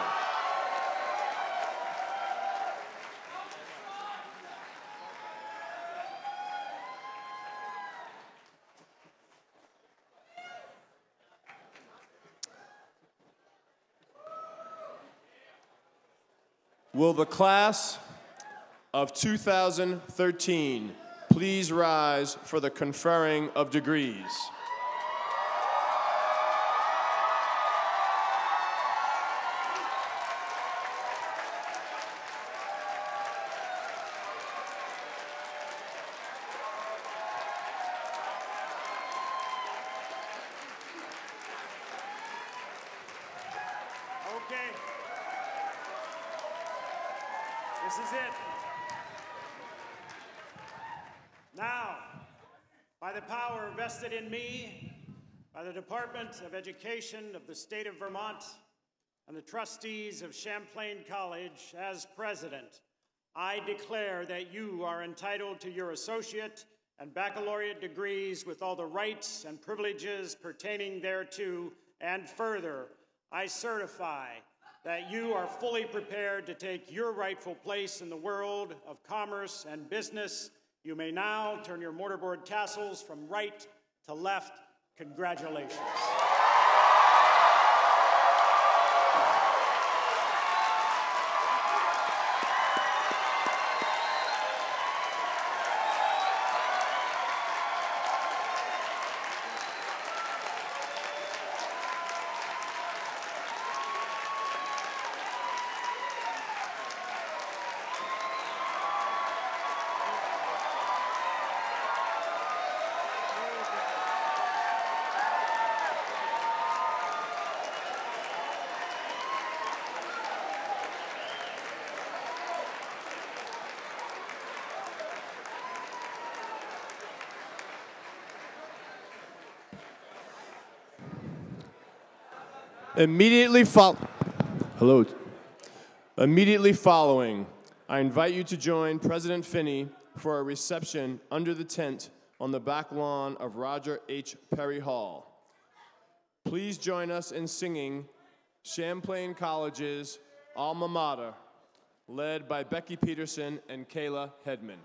Will the class of 2013 please rise for the conferring of degrees? Okay. This is it. Now, by the power vested in me by the Department of Education of the state of Vermont and the trustees of Champlain College as president, I declare that you are entitled to your associate and baccalaureate degrees with all the rights and privileges pertaining thereto, and further, I certify that you are fully prepared to take your rightful place in the world of commerce and business. You may now turn your mortarboard tassels from right to left. Congratulations. Immediately follow. Hello. Immediately following, I invite you to join President Finney for a reception under the tent on the back lawn of Roger H. Perry Hall. Please join us in singing Champlain College's Alma Mater, led by Becky Peterson and Kayla Hedman.